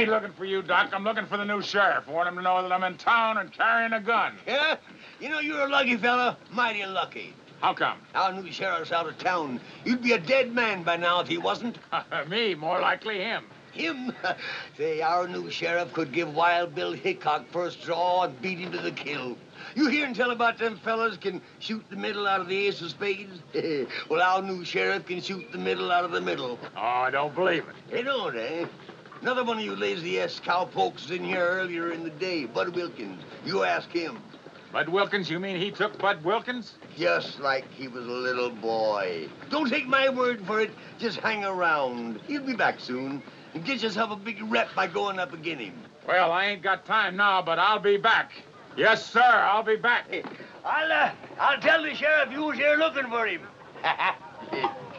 Ain't looking for you, Doc. I'm looking for the new sheriff. I want him to know that I'm in town and carrying a gun. Yeah? You know, you're a lucky fella. Mighty lucky. How come? Our new sheriff's out of town. You'd be a dead man by now if he wasn't. Me, more likely him. Him? Say, our new sheriff could give Wild Bill Hickok first draw and beat him to the kill. You hear and tell about them fellas can shoot the middle out of the ace of spades? well, our new sheriff can shoot the middle out of the middle. Oh, I don't believe it. They don't, eh? Another one of you Lazy S cowpokes in here earlier in the day, Bud Wilkins. You ask him. Bud Wilkins? You mean he took Bud Wilkins? Just like he was a little boy. Don't take my word for it. Just hang around. He'll be back soon. And get yourself a big rep by going up again him. Well, I ain't got time now, but I'll be back. Yes, sir, I'll be back. I'll, uh, I'll tell the sheriff you was here looking for him.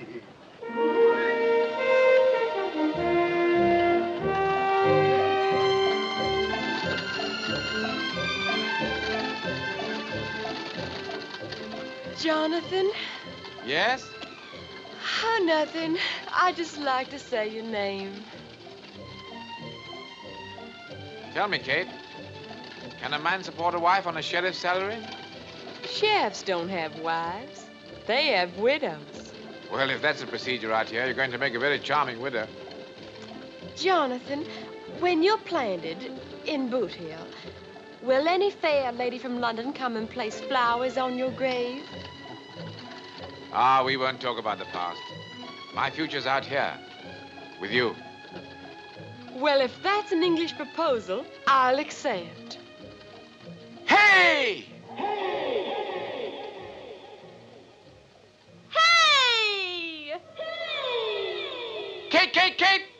Jonathan? Yes? Oh, nothing. I just like to say your name. Tell me, Kate. Can a man support a wife on a sheriff's salary? Sheriffs don't have wives. They have widows. Well, if that's the procedure out here, you're going to make a very charming widow. Jonathan, when you're planted in Boot Hill, will any fair lady from London come and place flowers on your grave? Ah, we won't talk about the past. My future's out here. With you. Well, if that's an English proposal, I'll accept. Hey! Hey! Kate, Kate, Kate!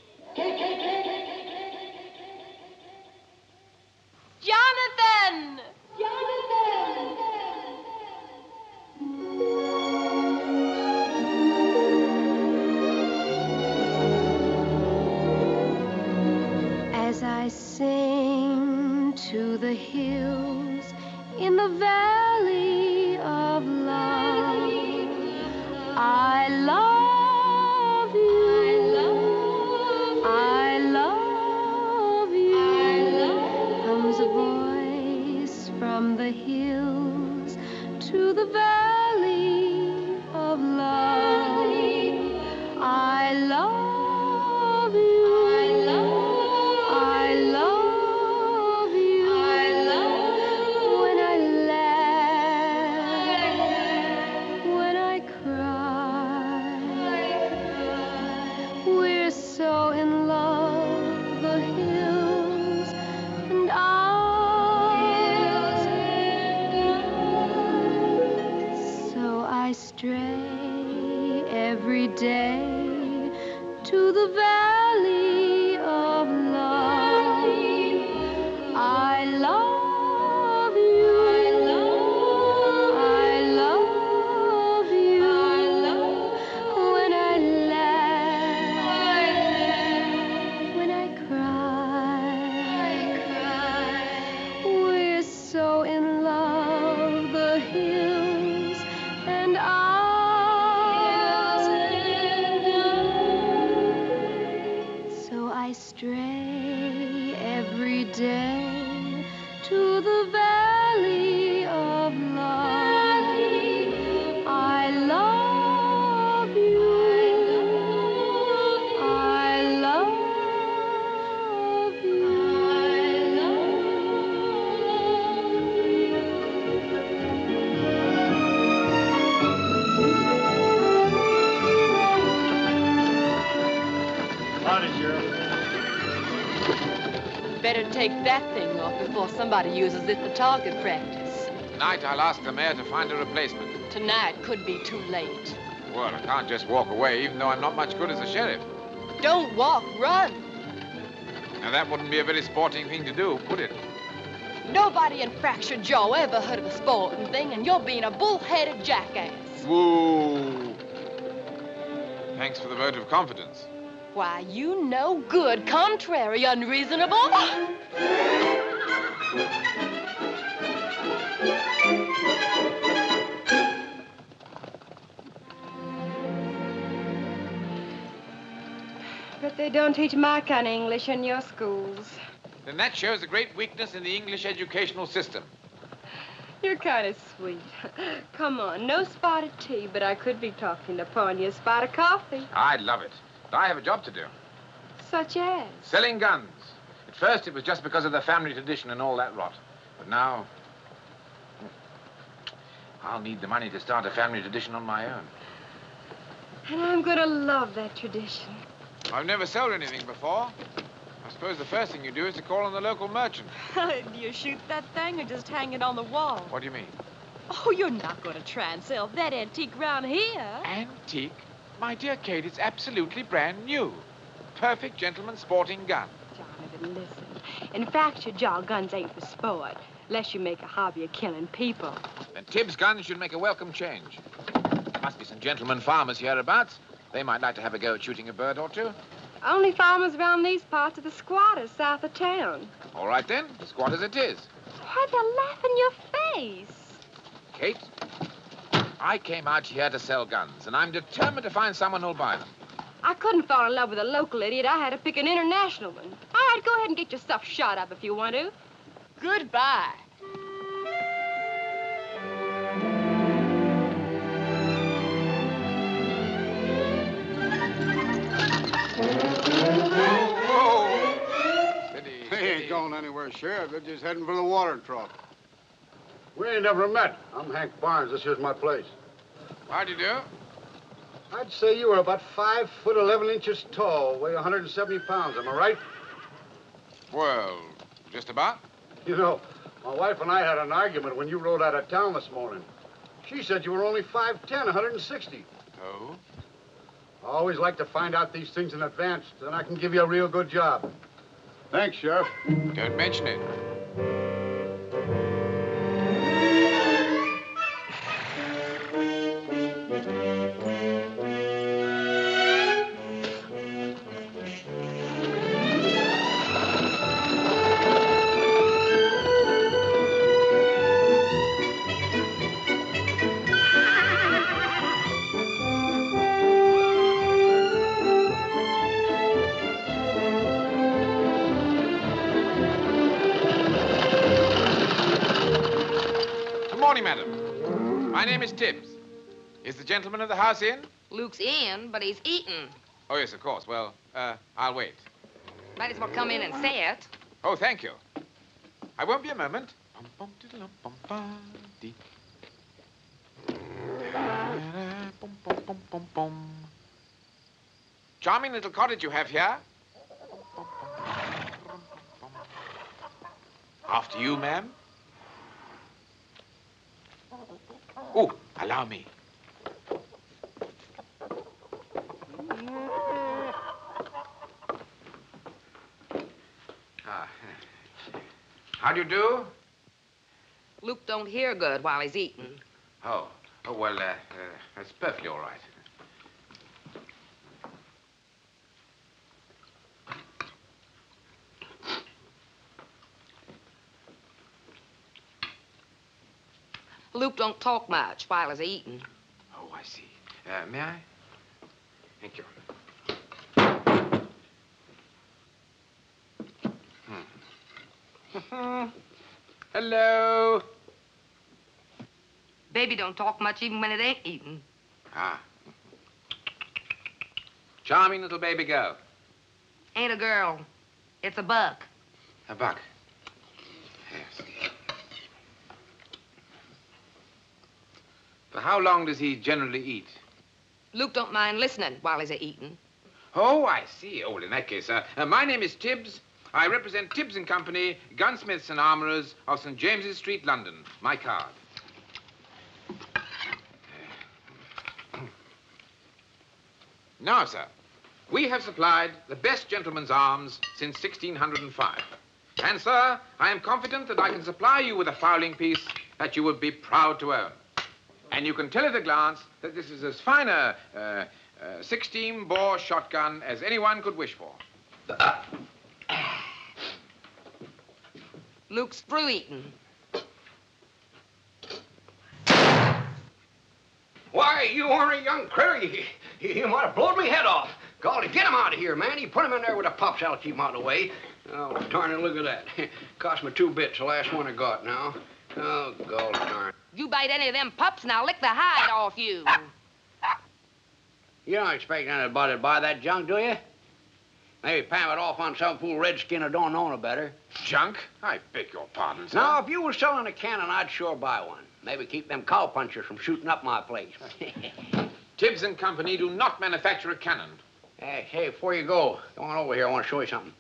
Better take that thing off before somebody uses it for target practice. Tonight, I'll ask the mayor to find a replacement. Tonight could be too late. Well, I can't just walk away, even though I'm not much good as a sheriff. Don't walk, run. Now, that wouldn't be a very sporting thing to do, would it? Nobody in Fractured Jaw ever heard of a sporting thing, and you're being a bull-headed jackass. Woo! Thanks for the vote of confidence. Why, you no good, contrary, unreasonable. But they don't teach my kind of English in your schools. Then that shows a great weakness in the English educational system. You're kind of sweet. Come on, no spot of tea, but I could be talking upon you a spot of coffee. I'd love it. But I have a job to do. Such as. Selling guns. At first, it was just because of the family tradition and all that rot. But now, I'll need the money to start a family tradition on my own. And I'm going to love that tradition. I've never sold anything before. I suppose the first thing you do is to call on the local merchant. do you shoot that thing or just hang it on the wall? What do you mean? Oh, you're not going to try and sell that antique round here. Antique? My dear Kate, it's absolutely brand new. Perfect gentleman sporting gun. Jonathan, listen. In fact, your jaw guns ain't for sport, unless you make a hobby of killing people. Then Tibbs guns should make a welcome change. Must be some gentlemen farmers hereabouts. They might like to have a go at shooting a bird or two. Only farmers around these parts are the squatters south of town. All right then, Squatters it is. Why, they'll laugh in your face. Kate, I came out here to sell guns, and I'm determined to find someone who'll buy them. I couldn't fall in love with a local idiot. I had to pick an international one. All right, go ahead and get your stuff shot up if you want to. Goodbye. Whoa! They ain't going anywhere, Sheriff. They're just heading for the water trough. We ain't never met. I'm Hank Barnes. This here's my place. How'd you do? I'd say you were about five foot eleven inches tall, weigh 170 pounds. Am I right? Well, just about. You know, my wife and I had an argument when you rode out of town this morning. She said you were only 5'10", 160. Oh? I always like to find out these things in advance, then I can give you a real good job. Thanks, Sheriff. Don't mention it. My name is Tibbs. Is the gentleman of the house in? Luke's in, but he's eating. Oh, yes, of course. Well, uh, I'll wait. Might as well come in and say it. Oh, thank you. I won't be a moment. Charming little cottage you have here. After you, ma'am. Oh, allow me. Ah. How do you do? Luke don't hear good while he's eating. Oh, oh well, uh, uh, that's perfectly all right. Luke don't talk much while he's eating. Oh, I see. Uh, may I? Thank you. Hmm. Hello. Baby don't talk much even when it ain't eating. Ah. Charming little baby girl. Ain't a girl. It's a buck. A buck. Yes. For how long does he generally eat? Luke don't mind listening while he's a eating. Oh, I see. Oh, well, in that case, uh, uh, my name is Tibbs. I represent Tibbs and Company, gunsmiths and armorers of St. James's Street, London. My card. Now, sir, we have supplied the best gentleman's arms since 1605. And, sir, I am confident that I can supply you with a fowling piece that you would be proud to own. And you can tell at a glance that this is as fine a uh, uh, 16-bore shotgun as anyone could wish for. Luke's through eating. Why, you aren't a young critter. You, you, you might have blown me head off. Golly, get him out of here, man. You put him in there with the pups. I'll keep him out of the way. Oh, darn it, look at that. Cost me two bits, the last one I got now. Oh, golly darn. You bite any of them pups and I'll lick the hide off you. You don't expect anybody to buy that junk, do you? Maybe palm it off on some fool redskin who don't know no better. Junk? I beg your pardon, sir. Now, if you were selling a cannon, I'd sure buy one. Maybe keep them cowpunchers from shooting up my place. Tibbs and Company do not manufacture a cannon. Hey, hey, before you go, come on over here. I want to show you something.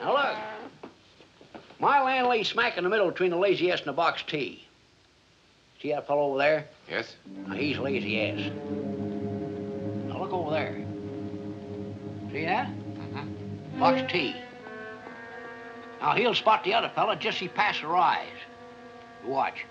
Now, look. My land lays smack in the middle between the lazy S and the box T. See that fellow over there? Yes? Now, he's lazy S. Now, look over there. See that? Mm-hmm. Box T. Now, he'll spot the other fella just as he passes her eyes. Watch.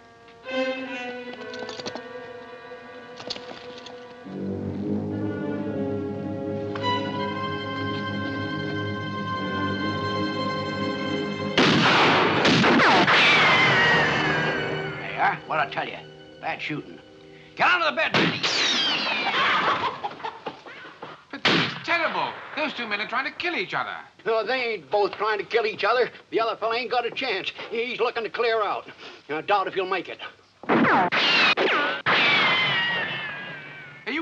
There. What'd I tell you? Bad shooting. Get under the bed, Benny. But this is terrible. Those two men are trying to kill each other. No, they ain't both trying to kill each other. The other fella ain't got a chance. He's looking to clear out. I doubt if he'll make it.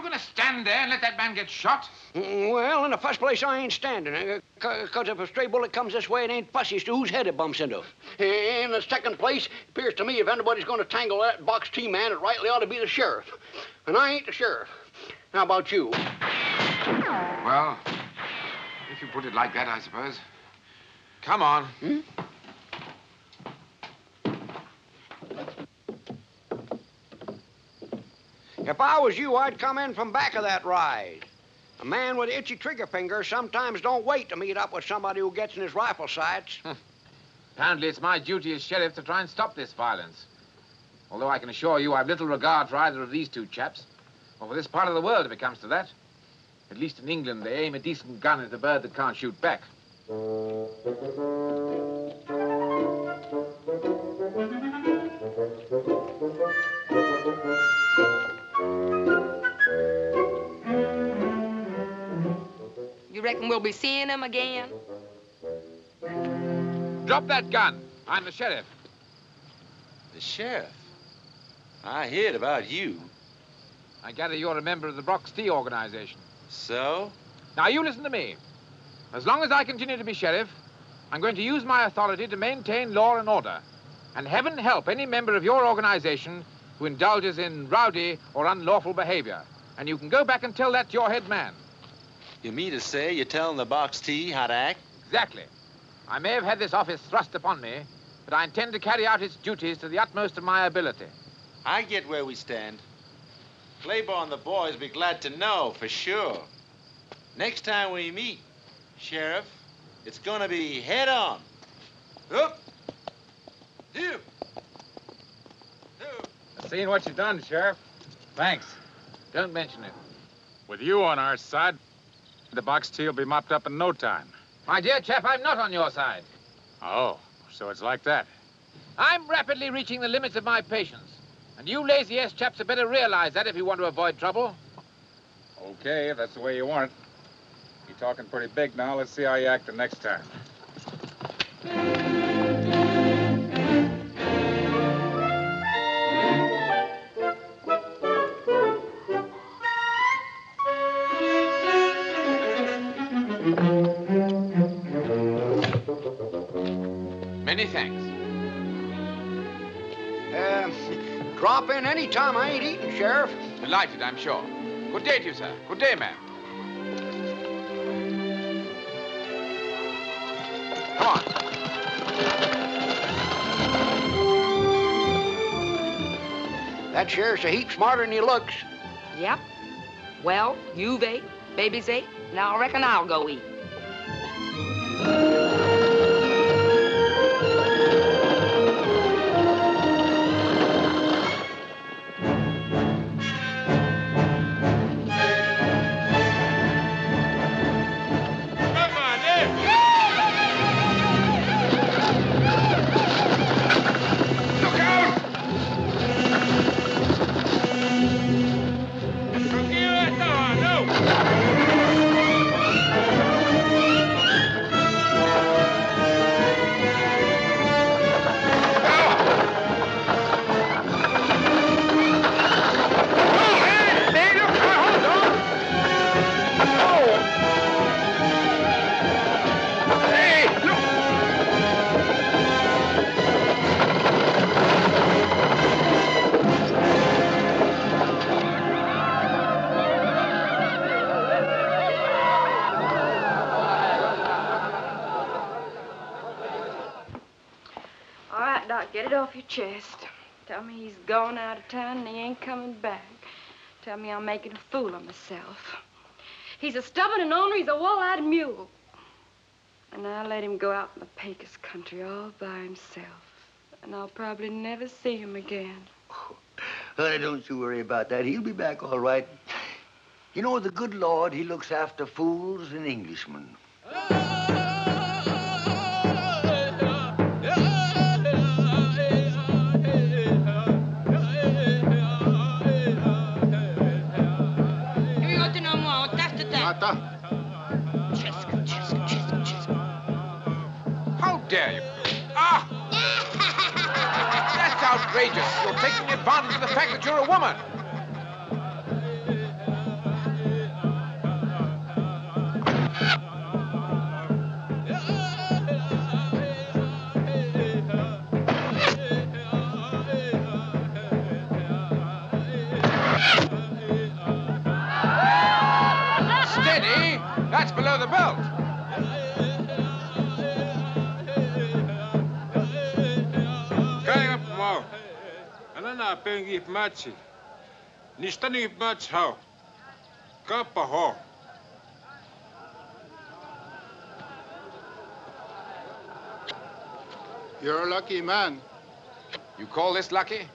Are you going to stand there and let that man get shot? Well, in the first place, I ain't standing. Uh, because if a stray bullet comes this way, it ain't fussy as to whose head it bumps into. In the second place, it appears to me if anybody's going to tangle that box T man, it rightly ought to be the sheriff. And I ain't the sheriff. How about you? Well, if you put it like that, I suppose. Come on. Hmm? If I was you, I'd come in from back of that rise. A man with itchy trigger fingers sometimes don't wait to meet up with somebody who gets in his rifle sights. Apparently, it's my duty as sheriff to try and stop this violence. Although I can assure you I've little regard for either of these two chaps, or for this part of the world if it comes to that. At least in England, they aim a decent gun at a bird that can't shoot back. reckon we'll be seeing him again? Drop that gun. I'm the sheriff. The sheriff? I heard about you. I gather you're a member of the Box T organization. So? Now, you listen to me. As long as I continue to be sheriff, I'm going to use my authority to maintain law and order. And heaven help any member of your organization who indulges in rowdy or unlawful behavior. And you can go back and tell that to your head man. You mean to say you're telling the box T how to act? Exactly. I may have had this office thrust upon me, but I intend to carry out its duties to the utmost of my ability. I get where we stand. Claiborne and the boys be glad to know, for sure. Next time we meet, Sheriff, it's gonna be head on. Up. Here. I've seen what you've done, Sheriff. Thanks. Don't mention it. With you on our side, the box T will be mopped up in no time. My dear chap, I'm not on your side. Oh, so it's like that. I'm rapidly reaching the limits of my patience. And you lazy S chaps had better realize that if you want to avoid trouble. Okay, if that's the way you want it. You're talking pretty big now. Let's see how you act the next time. Drop in any time I ain't eating, Sheriff. Delighted, I'm sure. Good day to you, sir. Good day, ma'am. Come on. That sheriff's a heap smarter than he looks. Yep. Well, you've ate, baby's ate. Now I reckon I'll go eat. Me he's gone out of town and he ain't coming back. Tell me I'm making a fool of myself. He's a stubborn and ornery, he's a wall-eyed mule. And I'll let him go out in the Pecos country all by himself. And I'll probably never see him again. Honey, don't you worry about that. He'll be back all right. You know, the good Lord, he looks after fools and Englishmen. How outrageous. You're taking advantage of the fact that you're a woman. Steady. That's below the belt. Ano na pengip matsi? Nistani mats how? Kappa ho. You're a lucky man. You call this lucky?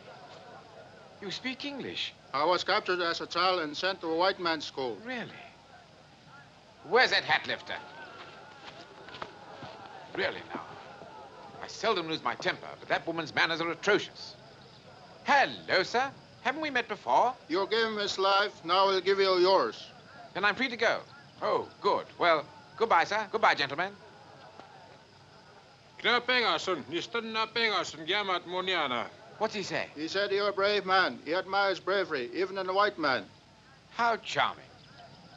You speak English. I was captured as a child and sent to a white man's school. Really? Where's that hat lifter? Really now. I seldom lose my temper, but that woman's manners are atrocious. Hello, sir. Haven't we met before? You gave him his life, now he'll give you yours. Then I'm free to go. Oh, good. Well, goodbye, sir. Goodbye, gentlemen. Kna pengasun, nistan na pengasun giamat moniana. What's he say? He said you're a brave man. He admires bravery, even in a white man. How charming.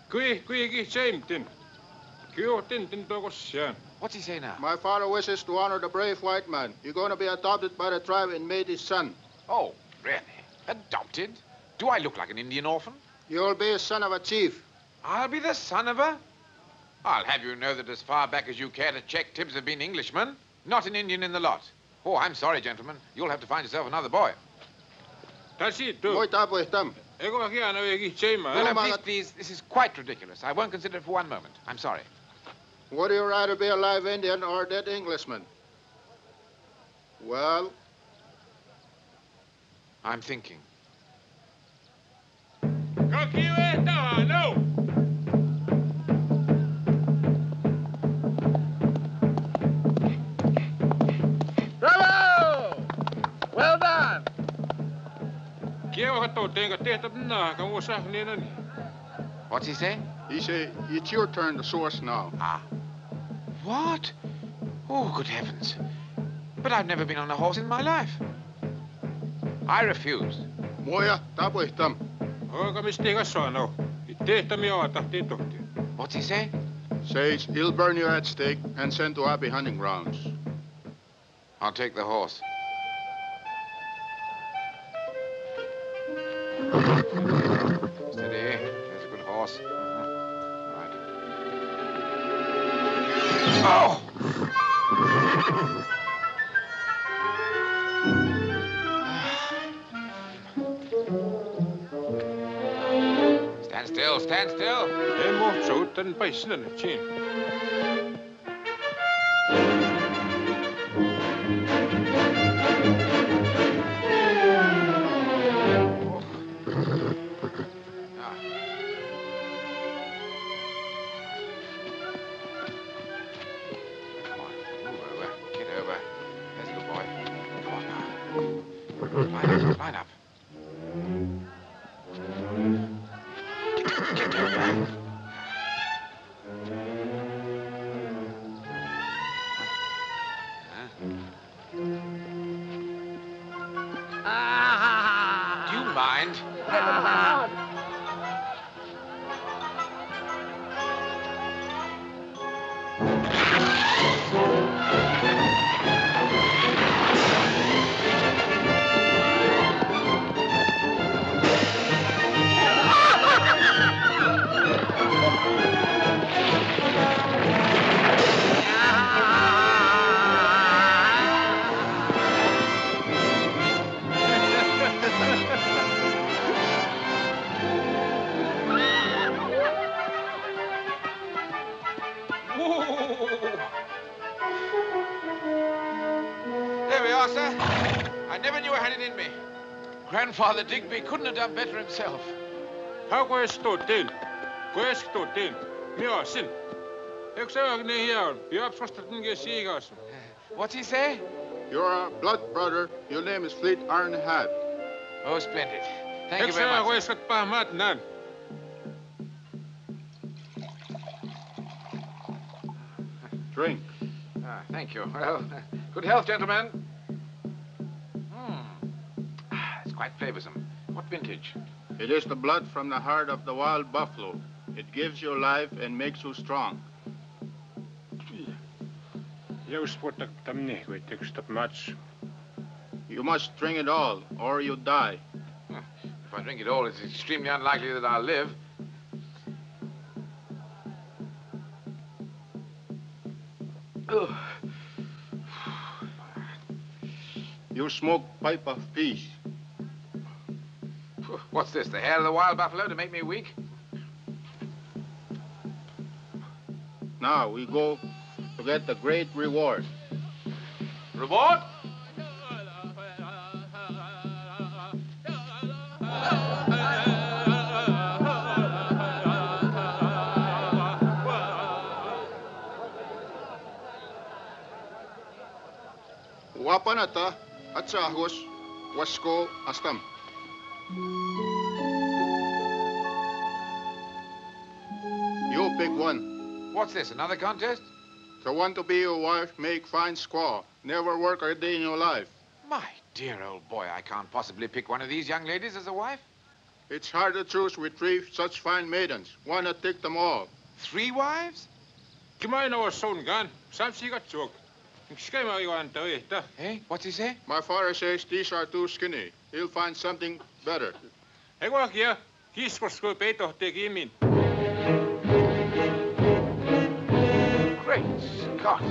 Kui, kuigi seimtin. Kyo tintin tokosiaan. What's he say now? My father wishes to honor the brave white man. You're going to be adopted by the tribe and made his son. Oh, really? Adopted? Do I look like an Indian orphan? You'll be a son of a chief. I'll be the son of a... I'll have you know that as far back as you care to check, Tibbs have been Englishmen, not an Indian in the lot. Oh, I'm sorry, gentlemen. You'll have to find yourself another boy. Tasi tu. Moi tapuihtam. Eh, Ego hiana vegi seima. No, no, please, please. This is quite ridiculous. I won't consider it for one moment. I'm sorry. Would you rather be a live Indian or a dead Englishman? Well, I'm thinking. Kakiwe taha, no. Bravo! Well done. Kiewa ka tau tenga tehtap na ka mo sak ni nani. What's he say? he say it's your turn to source now. Ah. What? Oh, good heavens. But I've never been on a horse in my life. I refuse. Moja tapuihtam. Oika misti ka sano. Tehtämi oata titohti. What's he say? Says he'll burn you at stake and send to happy hunting grounds. I'll take the horse. Steady. There's a good horse. Mhm. Right. Oh! Get over. Uh, uh, there's a good boy. Come on now. Line up, Grandfather Digby couldn't have done better himself. How quest totin? Quest totin. Mio sin. Eikö se ole niin hieno? Piops vasta tinkin siikas. What's he say? You're a blood brother. Your name is Fleet Iron Hat. Oh, splendid. Thank Eikö you se very ole much. kueskat pahmat nän? Drink. Ah, thank you. Well, good health, gentlemen. It's quite flavorsome. What vintage? It is the blood from the heart of the wild buffalo. It gives you life and makes you strong. Jos puhutak tämmöinen, kun etteikö sitä match. You must drink it all, or you die. If I drink it all, it's extremely unlikely that I'll live. You smoke pipe of peace. What's this, the hair of the wild buffalo to make me weak? Now we go to get the great reward. Reward? Wapanata at sahos, wasko astam. You pick one. What's this, another contest? The one to be your wife, make fine squaw. Never work a day in your life. My Dear old boy, I can't possibly pick one of these young ladies as a wife. It's hard to choose with three such fine maidens. Why not take them all? Three wives? Kyllä mä en oo sun kan. Sam sikat suok. Miksi mä oon antaa yhtä? Hey, what's he say? My father says these are too skinny. He'll find something better. Ei kuakia. take him kimmin. Great Scott.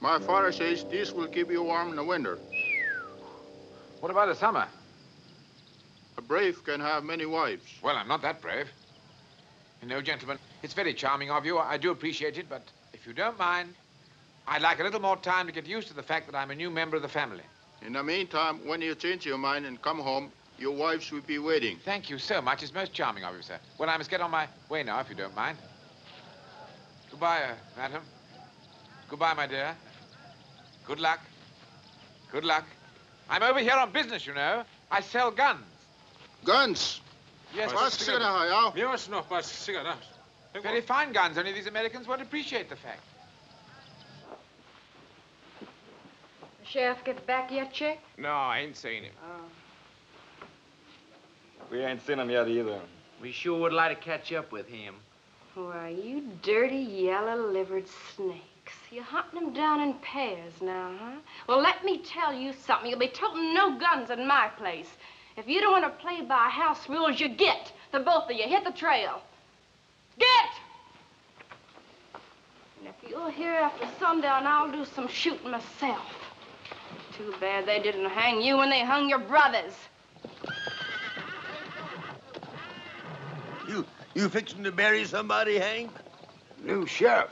My father says this will keep you warm in the winter. What about the summer? A brave can have many wives. Well, I'm not that brave. You know, gentlemen, it's very charming of you. I do appreciate it, but if you don't mind, I'd like a little more time to get used to the fact that I'm a new member of the family. In the meantime, when you change your mind and come home, your wives will be waiting. Thank you so much. It's most charming of you, sir. Well, I must get on my way now, if you don't mind. Goodbye, uh, madam. Goodbye, my dear. Good luck. Good luck. I'm over here on business, you know. I sell guns. Guns? Yes, Wat sir. zit er nou, ja? Mios nog pas sigaras. Very fine guns, only these Americans won't appreciate the fact. The sheriff get back yet, Chick? No, I ain't seen him. Oh. We ain't seen him yet either. We sure would like to catch up with him. Why, you dirty, yellow-livered snakes. You're hunting them down in pairs now, huh? Well, let me tell you something. You'll be toting no guns in my place. If you don't want to play by house rules, you get. The both of you. Hit the trail. Get! And if you're here after sundown, I'll do some shooting myself. Too bad they didn't hang you when they hung your brothers. You you fixing to bury somebody, Hank? New sheriff.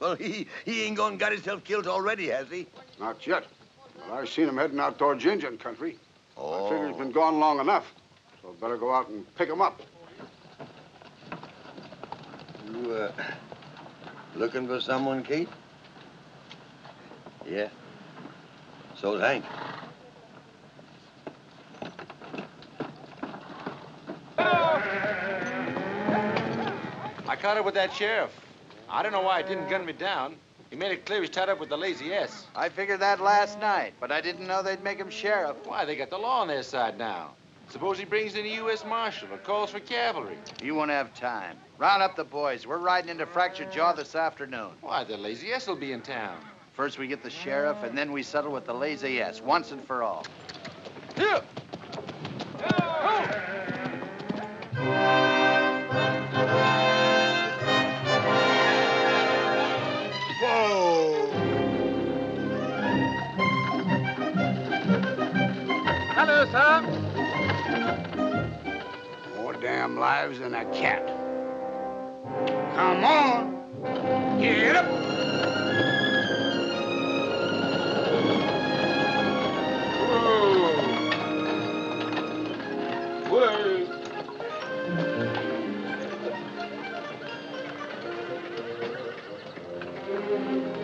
Well, he, he ain't gone got himself killed already, has he? Not yet. But I seen him heading out towards Indian country. Oh. I figure he's been gone long enough. So better go out and pick him up. You, uh, looking for someone, Kate? Yeah. So's Hank. I caught up with that sheriff. I don't know why he didn't gun me down. He made it clear he's tied up with the lazy S. I figured that last night, but I didn't know they'd make him sheriff. Why, they got the law on their side now. Suppose he brings in a U.S. Marshal or calls for cavalry. You won't have time. Round up the boys. We're riding into Fractured Jaw this afternoon. Why, the lazy S will be in town. First we get the sheriff, and then we settle with the lazy S, once and for all. Here! Sir. More damn lives than a cat. Come on. Get up.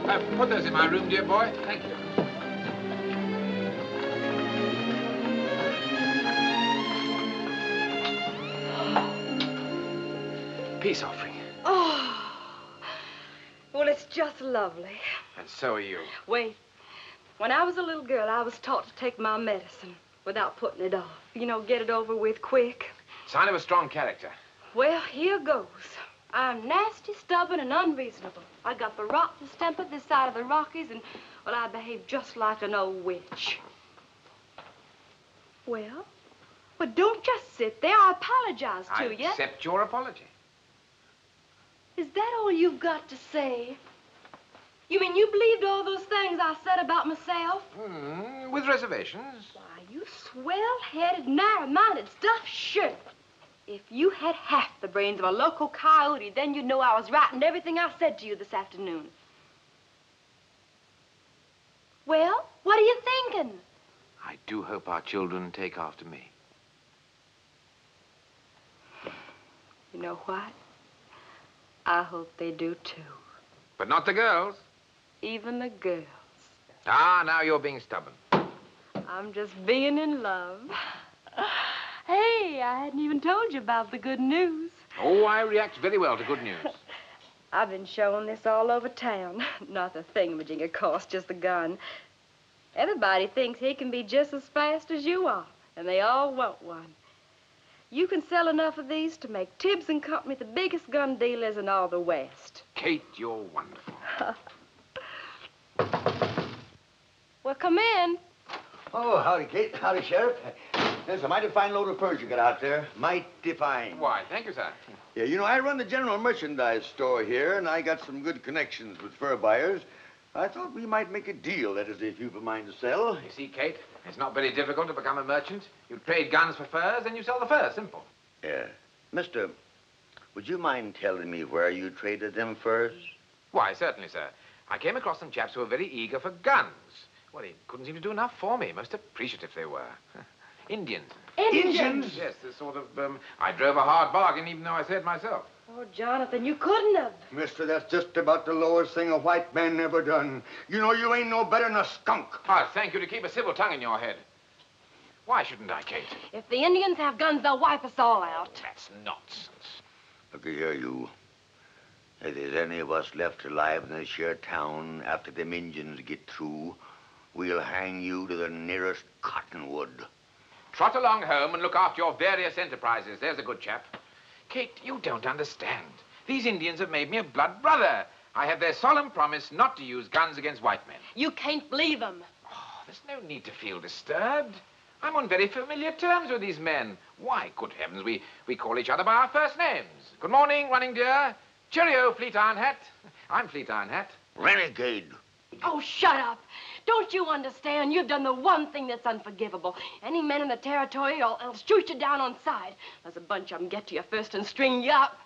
Uh, put those in my room, dear boy. Thank you. Just lovely. And so are you. Wait. When I was a little girl, I was taught to take my medicine without putting it off. You know, get it over with quick. Sign of a strong character. Well, here goes. I'm nasty, stubborn, and unreasonable. I got the rottenest temper this side of the Rockies, and, well, I behave just like an old witch. Well, well, don't just sit there. I apologize to I you. accept your apology. Is that all you've got to say? You mean you believed all those things I said about myself? Hmm, with reservations. Why, you swell-headed, narrow-minded stuff, sure. If you had half the brains of a local coyote, then you'd know I was right in everything I said to you this afternoon. Well, what are you thinking? I do hope our children take after me. You know what? I hope they do, too. But not the girls. Even the girls. Ah, now you're being stubborn. I'm just being in love. Hey, I hadn't even told you about the good news. Oh, I react very well to good news. I've been showing this all over town. Not the thingamajig, of course, just the gun. Everybody thinks he can be just as fast as you are, and they all want one. You can sell enough of these to make Tibbs and Company the biggest gun dealers in all the West. Kate, you're wonderful. Well, come in. Oh, howdy, Kate. Howdy, Sheriff. There's a mighty fine load of furs you got out there. Mighty fine. Why, thank you, sir. Yeah, you know, I run the general merchandise store here, and I got some good connections with fur buyers. I thought we might make a deal, that is, if you've a mind to sell. You see, Kate, it's not very difficult to become a merchant. You trade guns for furs, and you sell the furs. Simple. Yeah. Mister, would you mind telling me where you traded them furs? Why, certainly, sir. I came across some chaps who were very eager for guns. Well, they couldn't seem to do enough for me. Most appreciative they were. Indians. Indians? Yes, the sort of, um, I drove a hard bargain even though I said myself. Oh, Jonathan, you couldn't have. Mister, that's just about the lowest thing a white man ever done. You know you ain't no better than a skunk. Ah, thank you to keep a civil tongue in your head. Why shouldn't I, Kate? If the Indians have guns, they'll wipe us all out. That's nonsense. Look here, you. If there's any of us left alive in this here town after them Indians get through, we'll hang you to the nearest cottonwood. Trot along home and look after your various enterprises. There's a good chap. Kate, you don't understand. These Indians have made me a blood brother. I have their solemn promise not to use guns against white men. You can't believe them. Oh, there's no need to feel disturbed. I'm on very familiar terms with these men. Why, good heavens, we, we call each other by our first names. Good morning, Running Deer. Cheerio, Fleet Iron Hat. I'm Fleet Iron Hat. Renegade. Oh, shut up. Don't you understand? You've done the one thing that's unforgivable. Any men in the territory will, will shoot you down on sight. There's a bunch of them get to you first and string you up.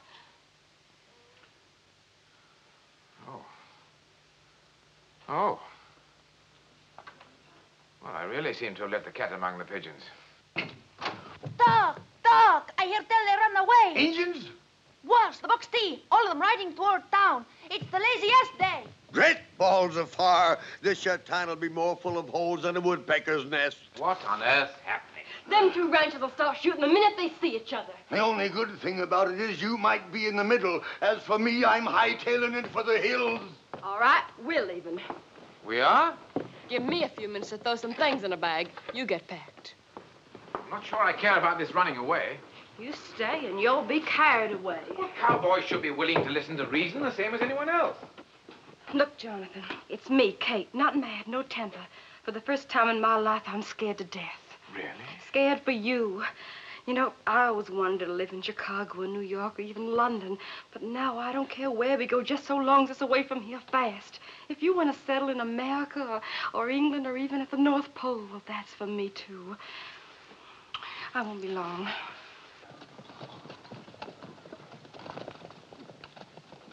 Oh. Oh. Well, I really seem to have let the cat among the pigeons. Doc, Doc, I hear tell they run away. Indians? Worse, the Box T. All of them riding toward town. It's the laziest day. Great balls of fire. This here town will be more full of holes than a woodpecker's nest. What on earth happening? Them two ranchers will start shooting the minute they see each other. The only good thing about it is you might be in the middle. As for me, I'm hightailing it for the hills. All right, we're leaving. We are? Give me a few minutes to throw some things in a bag. You get packed. I'm not sure I care about this running away. You stay and you'll be carried away. Well, cowboys should be willing to listen to reason the same as anyone else. Look, Jonathan, it's me, Kate. Not mad, no temper. For the first time in my life, I'm scared to death. Really? Scared for you. You know, I always wanted to live in Chicago or New York or even London. But now I don't care where we go, just so long as it's away from here fast. If you want to settle in America or, or England or even at the North Pole, well, that's for me, too. I won't be long.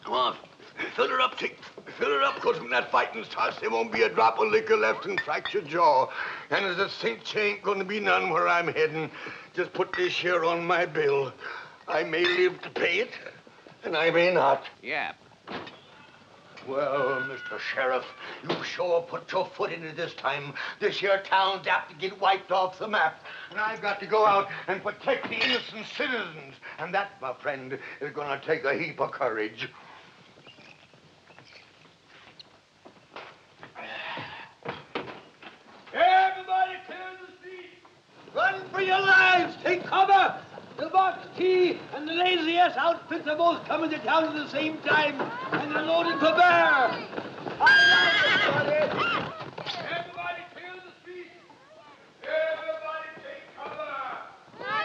Come on. Fill her up, Tick. Fill her up, because when that fighting starts, there won't be a drop of liquor left in fractured jaw. And as a Saint, cinch ain't going to be none where I'm heading, just put this here on my bill. I may live to pay it, and I may not. Yeah. Well, Mr. Sheriff, you sure put your foot in it this time. This here town's apt to get wiped off the map. And I've got to go out and protect the innocent citizens. And that, my friend, is going to take a heap of courage. Everybody clear the street! Run for your lives! Take cover! The Box T and the Lazy S outfits are both coming to town at the same time, and they're loaded for bear! Everybody clear the street! Everybody take cover!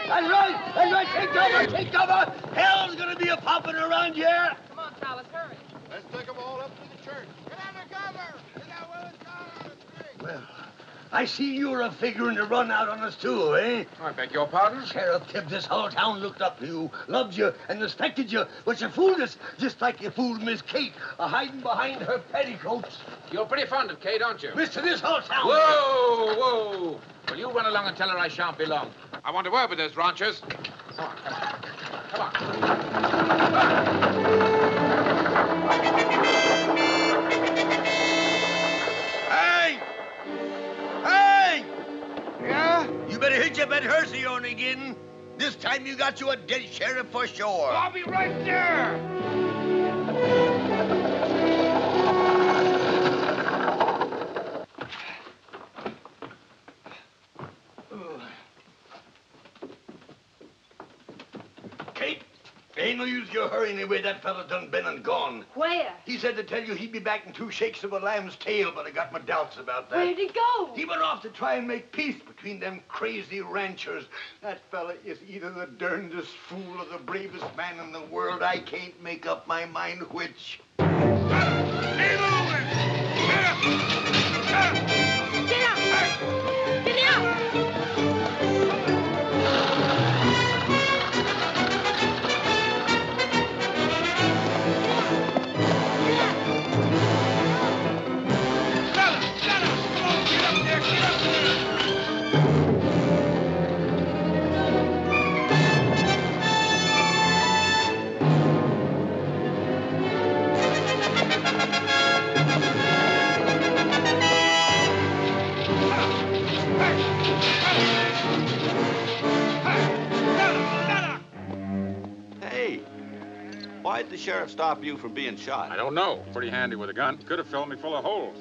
That's right! That's right! Take cover! Take cover! Hell's gonna be a popping around here! Come on, fellas, hurry. Let's take them all up to the church. Get under cover! Get that woman's car on the street. Well, I see you're a figuring to run out on us too, eh? I beg your pardon? Sheriff Tibbs, this whole town looked up to you, loved you, and respected you, but you fooled us, just like you fooled Miss Kate, a hiding behind her petticoats. You're pretty fond of Kate, aren't you? Mister, this whole town... Whoa, whoa. Well, you run along and tell her I shan't be long. I want to word with those ranchers. Come on, come on. Come on. Hey! You better hit your bed hearsey on again. This time you got you a dead sheriff for sure. I'll be right there. Anyway. That fella done been and gone. Where? He said to tell you he'd be back in two shakes of a lamb's tail, but I got my doubts about that. Where'd he go? He went off to try and make peace between them crazy ranchers. That fella is either the darndest fool or the bravest man in the world. I can't make up my mind which. Stop you from being shot? I don't know. Pretty handy with a gun. Could have filled me full of holes.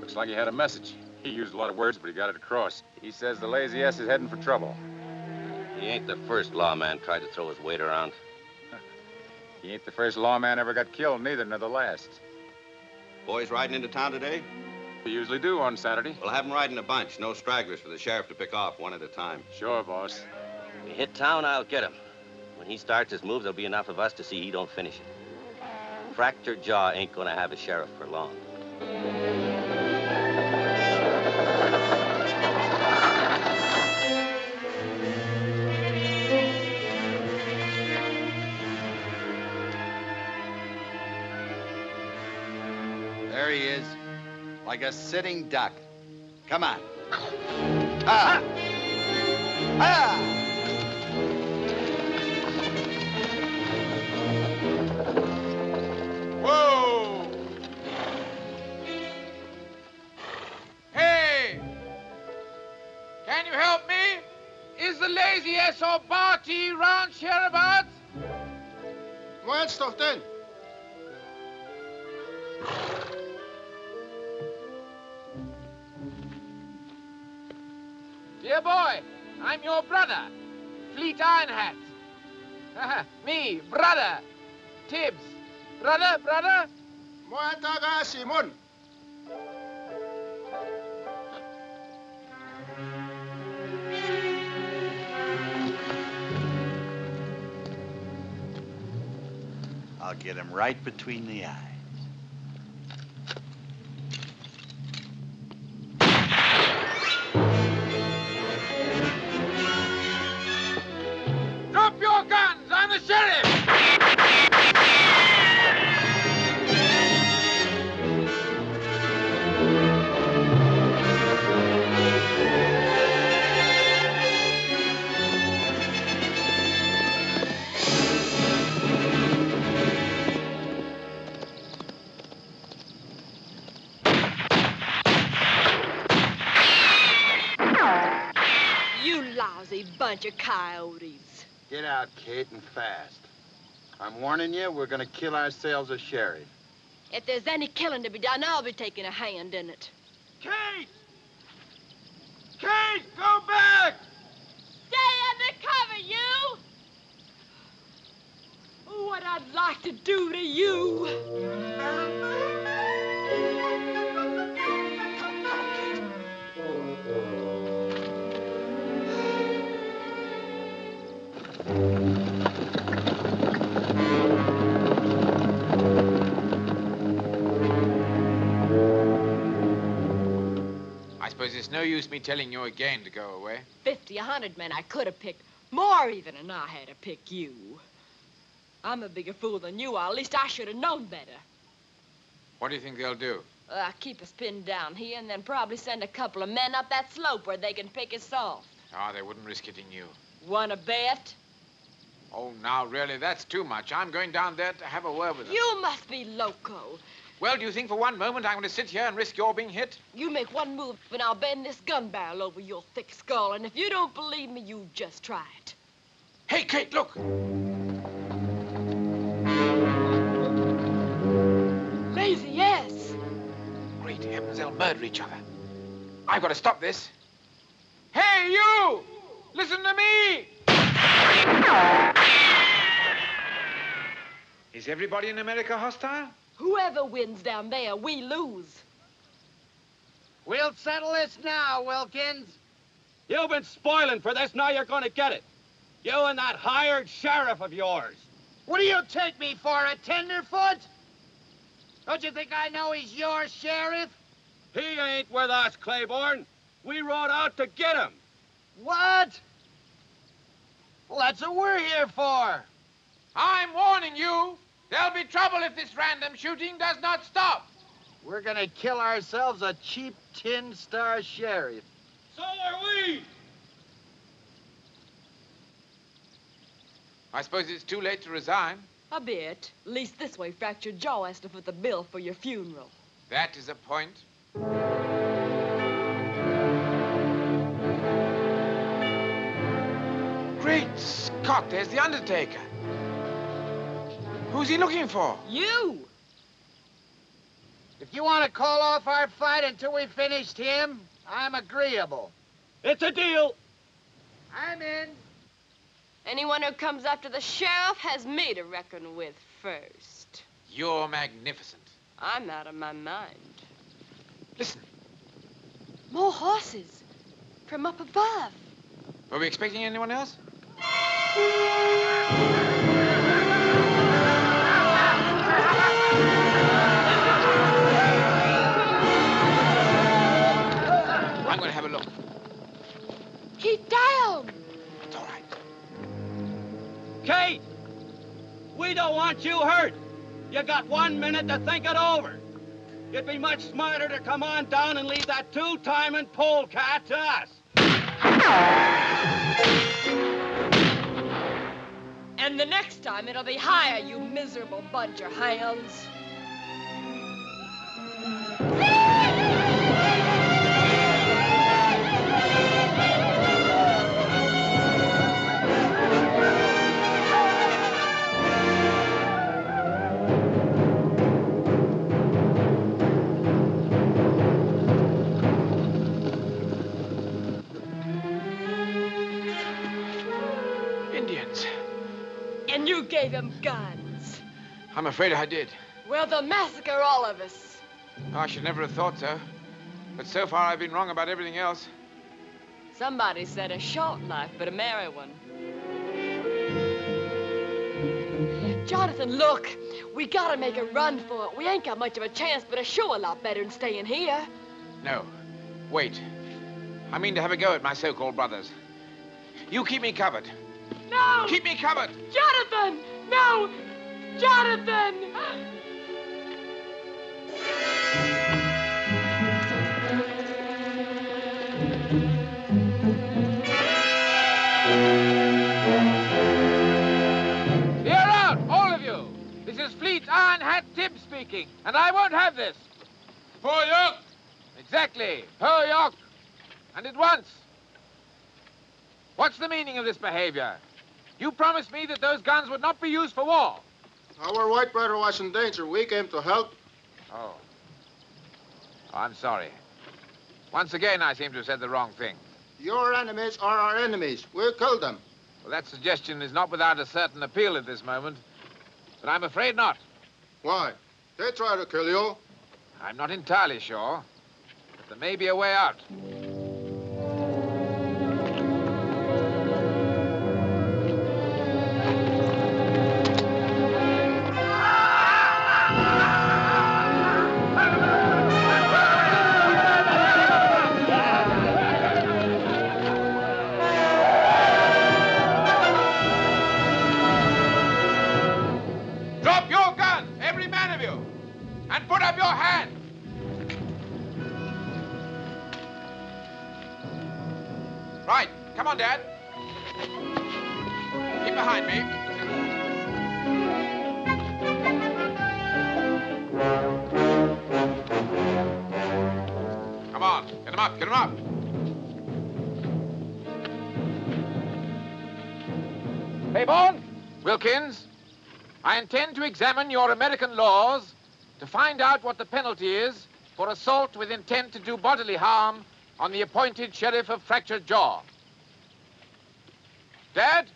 Looks like he had a message. He used a lot of words, but he got it across. He says the Lazy S is heading for trouble. He ain't the first lawman tried to throw his weight around. He ain't the first lawman ever got killed, neither, nor the last. Boys riding into town today? We usually do on Saturday. We'll have them riding a bunch. No stragglers for the sheriff to pick off one at a time. Sure, boss. If We hit town, I'll get him. When he starts his move, there'll be enough of us to see he don't finish it. Fractured Jaw ain't gonna have a sheriff for long. There he is, like a sitting duck. Come on. Ah! Ah! You help me? Is the lazy S or Barty round hereabouts? Woher doch denn? Dear boy, I'm your brother, Fleet Ironhat. Me, brother, Tibbs. Brother, brother? Moin Tag, I'll get him right between the eyes. Drop your guns! I'm the sheriff! Bunch of coyotes. Get out, Kate, and fast. I'm warning you, we're gonna kill ourselves a sheriff. If there's any killing to be done, I'll be taking a hand in it. Kate! Kate, go back! Stay under cover, you! What I'd like to do to you. It's no use me telling you again to go away. Fifty, a hundred men I could have picked. More even than I had to pick you. I'm a bigger fool than you are. At least I should have known better. What do you think they'll do? Uh, keep us pinned down here and then probably send a couple of men up that slope where they can pick us off. Ah, they wouldn't risk hitting you. Wanna bet? Oh, now, really, that's too much. I'm going down there to have a word with them. You must be loco. Well, do you think for one moment I'm going to sit here and risk your being hit? You make one move and I'll bend this gun barrel over your thick skull. And if you don't believe me, you just try it. Hey, Kate, look. Lazy S. Great heavens, they'll murder each other. I've got to stop this. Hey, you! Listen to me! Is everybody in America hostile? Whoever wins down there, we lose. We'll settle this now, Wilkins. You've been spoiling for this, now you're gonna get it. You and that hired sheriff of yours. What do you take me for, a tenderfoot? Don't you think I know he's your sheriff? He ain't with us, Claiborne. We rode out to get him. What? Well, that's what we're here for. I'm warning you. There'll be trouble if this random shooting does not stop. We're gonna kill ourselves a cheap tin star sheriff. So are we. I suppose it's too late to resign. A bit. At least this way, Fractured Jaw has to foot the bill for your funeral. That is a point. Great Scott, there's the Undertaker. Who's he looking for? You! If you want to call off our fight until we finished him, I'm agreeable. It's a deal. I'm in. Anyone who comes after the sheriff has me to reckon with first. You're magnificent. I'm out of my mind. Listen, More horses. From up above. were we expecting anyone else? Kate, we don't want you hurt. You got one minute to think it over. You'd be much smarter to come on down and leave that two-timing polecat to us. And the next time it'll be higher, you miserable bunch of hounds. Gave him guns. I'm afraid I did. Well, they'll massacre all of us. I should never have thought so. But so far, I've been wrong about everything else. Somebody said a short life, but a merry one. Jonathan, look. We gotta make a run for it. We ain't got much of a chance, but it's sure a lot better than staying here. No. Wait. I mean to have a go at my so-called brothers. You keep me covered. No! Keep me covered! Jonathan! No! Jonathan! Hear out, all of you! This is Fleet Iron Hat Tibbs speaking, and I won't have this. For York! Exactly, per York. And at once. What's the meaning of this behavior? You promised me that those guns would not be used for war. Our white brother was in danger. We came to help. Oh. I'm sorry. Once again, I seem to have said the wrong thing. Your enemies are our enemies. We'll kill them. Well, that suggestion is not without a certain appeal at this moment, but I'm afraid not. Why? They try to kill you. I'm not entirely sure, but there may be a way out. Intend to examine your American laws to find out what the penalty is for assault with intent to do bodily harm on the appointed sheriff of Fractured Jaw. Dad,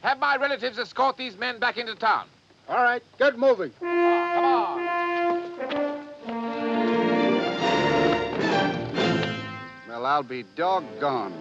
have my relatives escort these men back into town. All right, get moving. Ah, come on. Well, I'll be doggone.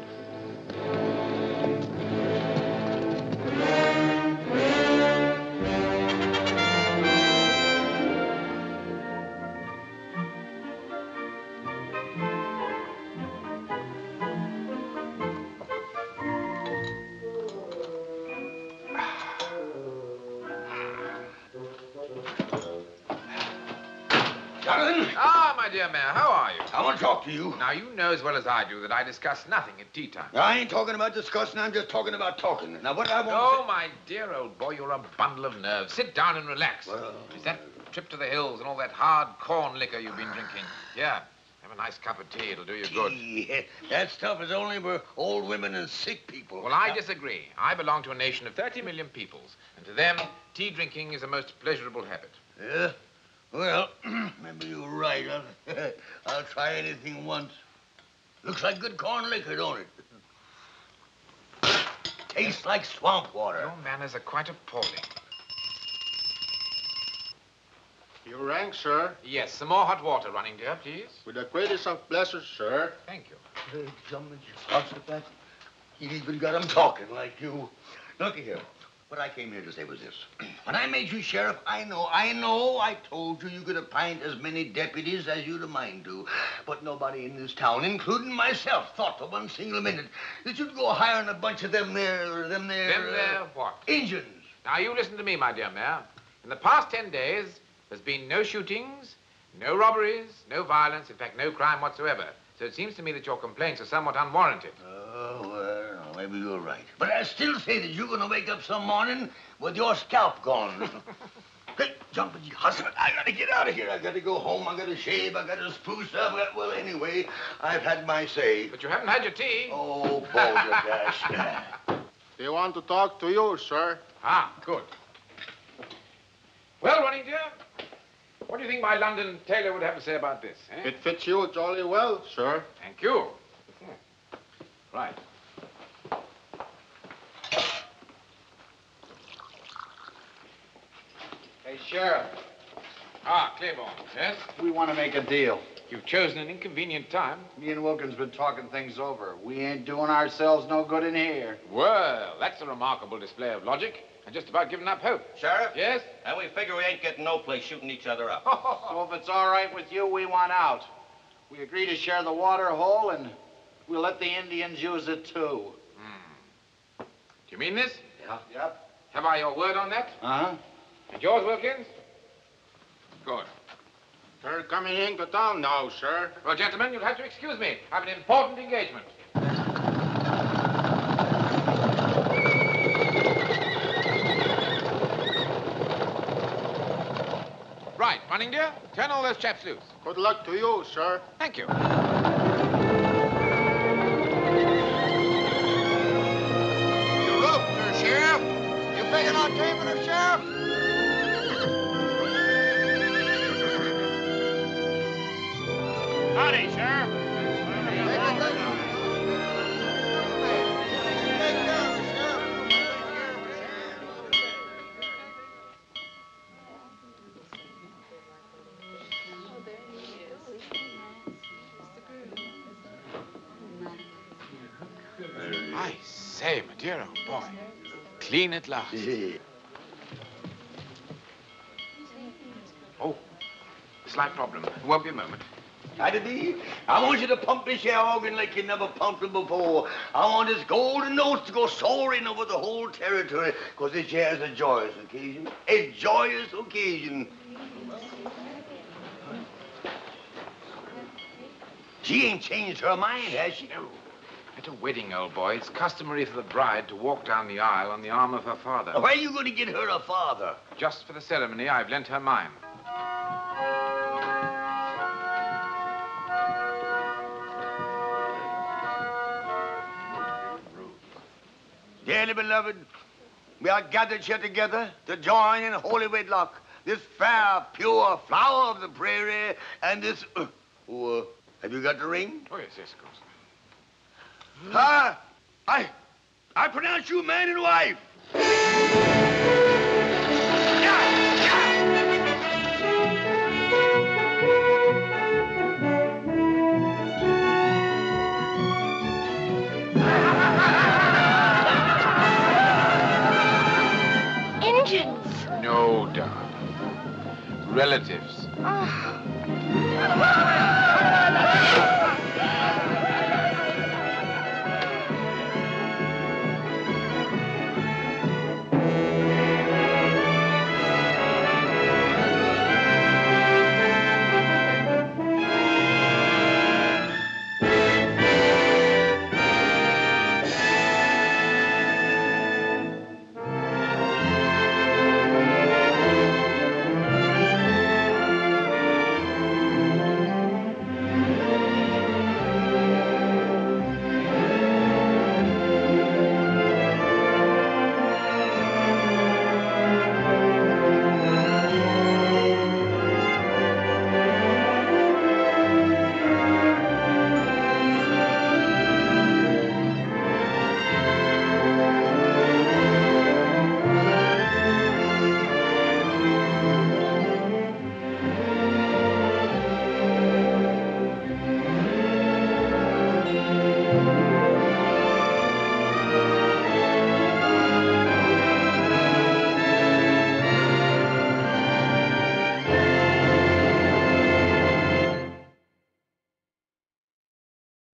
Mayor, how are you? I want to talk to you. Now, you know as well as I do that I discuss nothing at tea time. I ain't talking about discussing, I'm just talking about talking. Now, what I want Oh, my dear old boy, you're a bundle of nerves. Sit down and relax. Well- Is that trip to the hills and all that hard corn liquor you've been drinking? Yeah, have a nice cup of tea. It'll do you good. Yeah, that stuff is only for old women and sick people. Well, I disagree. I belong to a nation of 30 million peoples, and to them, tea drinking is a most pleasurable habit. Yeah? Well, maybe you're right. I'll, I'll try anything once. Looks like good corn liquor, don't it? Tastes like swamp water. Your manners are quite appalling. You rang, sir? Yes, some more hot water Running Deer, please. With the greatest of blessings, sir. Thank you. Hey, Jumping that. He even got him talking like you. Look here. What I came here to say was this. When I made you sheriff, I know, I know I told you you could appoint as many deputies as you'd a mind to. But nobody in this town, including myself, thought for one single minute that you'd go hiring a bunch of them there, them there... Them uh, there what? Injuns. Now, you listen to me, my dear Mayor. In the past 10 days, there's been no shootings, no robberies, no violence, in fact, no crime whatsoever. So it seems to me that your complaints are somewhat unwarranted. Oh, well, maybe you're right. But I still say that you're going to wake up some morning with your scalp gone. hey, jumping Jehoshaphat, I got to get out of here. I got to go home. I got to shave. I got to spruce up. Well, anyway, I've had my say. But you haven't had your tea. Oh, balderdash. They want to talk to you, sir. Ah, good. Well, Running Deer, what do you think my London tailor would have to say about this? Eh? It fits you jolly well, sir. Thank you. Right. Hey, Sheriff, Ah, Claiborne, yes? we want to make a deal. You've chosen an inconvenient time. Me and Wilkins been talking things over. We ain't doing ourselves no good in here. Well, that's a remarkable display of logic, and just about giving up hope. Sheriff? Yes? And we figure we ain't getting no place shooting each other up. So if it's all right with you, we want out. We agree to share the water hole, and we'll let the Indians use it too. Do you mean this? Yeah. Yep. Have I your word on that? Uh-huh. And yours, Wilkins? Good. They're coming into town now, sir. Well, gentlemen, you'll have to excuse me. I have an important engagement. Right, Running Deer, turn all those chaps loose. Good luck to you, sir. Thank you. You roped her, Sheriff. You figuring on taming Clean at last. oh, slight problem. Won't be a moment. Saturday, I want you to pump this here organ like you never pumped it before. I want this golden notes to go soaring over the whole territory, because this here is a joyous occasion. A joyous occasion. She ain't changed her mind, has she? No. At a wedding, old boy, it's customary for the bride to walk down the aisle on the arm of her father. Where are you going to get her a father? Just for the ceremony, I've lent her mine. Dearly beloved, we are gathered here together to join in holy wedlock. This fair, pure flower of the prairie and this... Uh, oh, uh, have you got the ring? Oh, yes, yes, of course. I, I pronounce you man and wife. Injuns. No, darling. Relatives. Oh.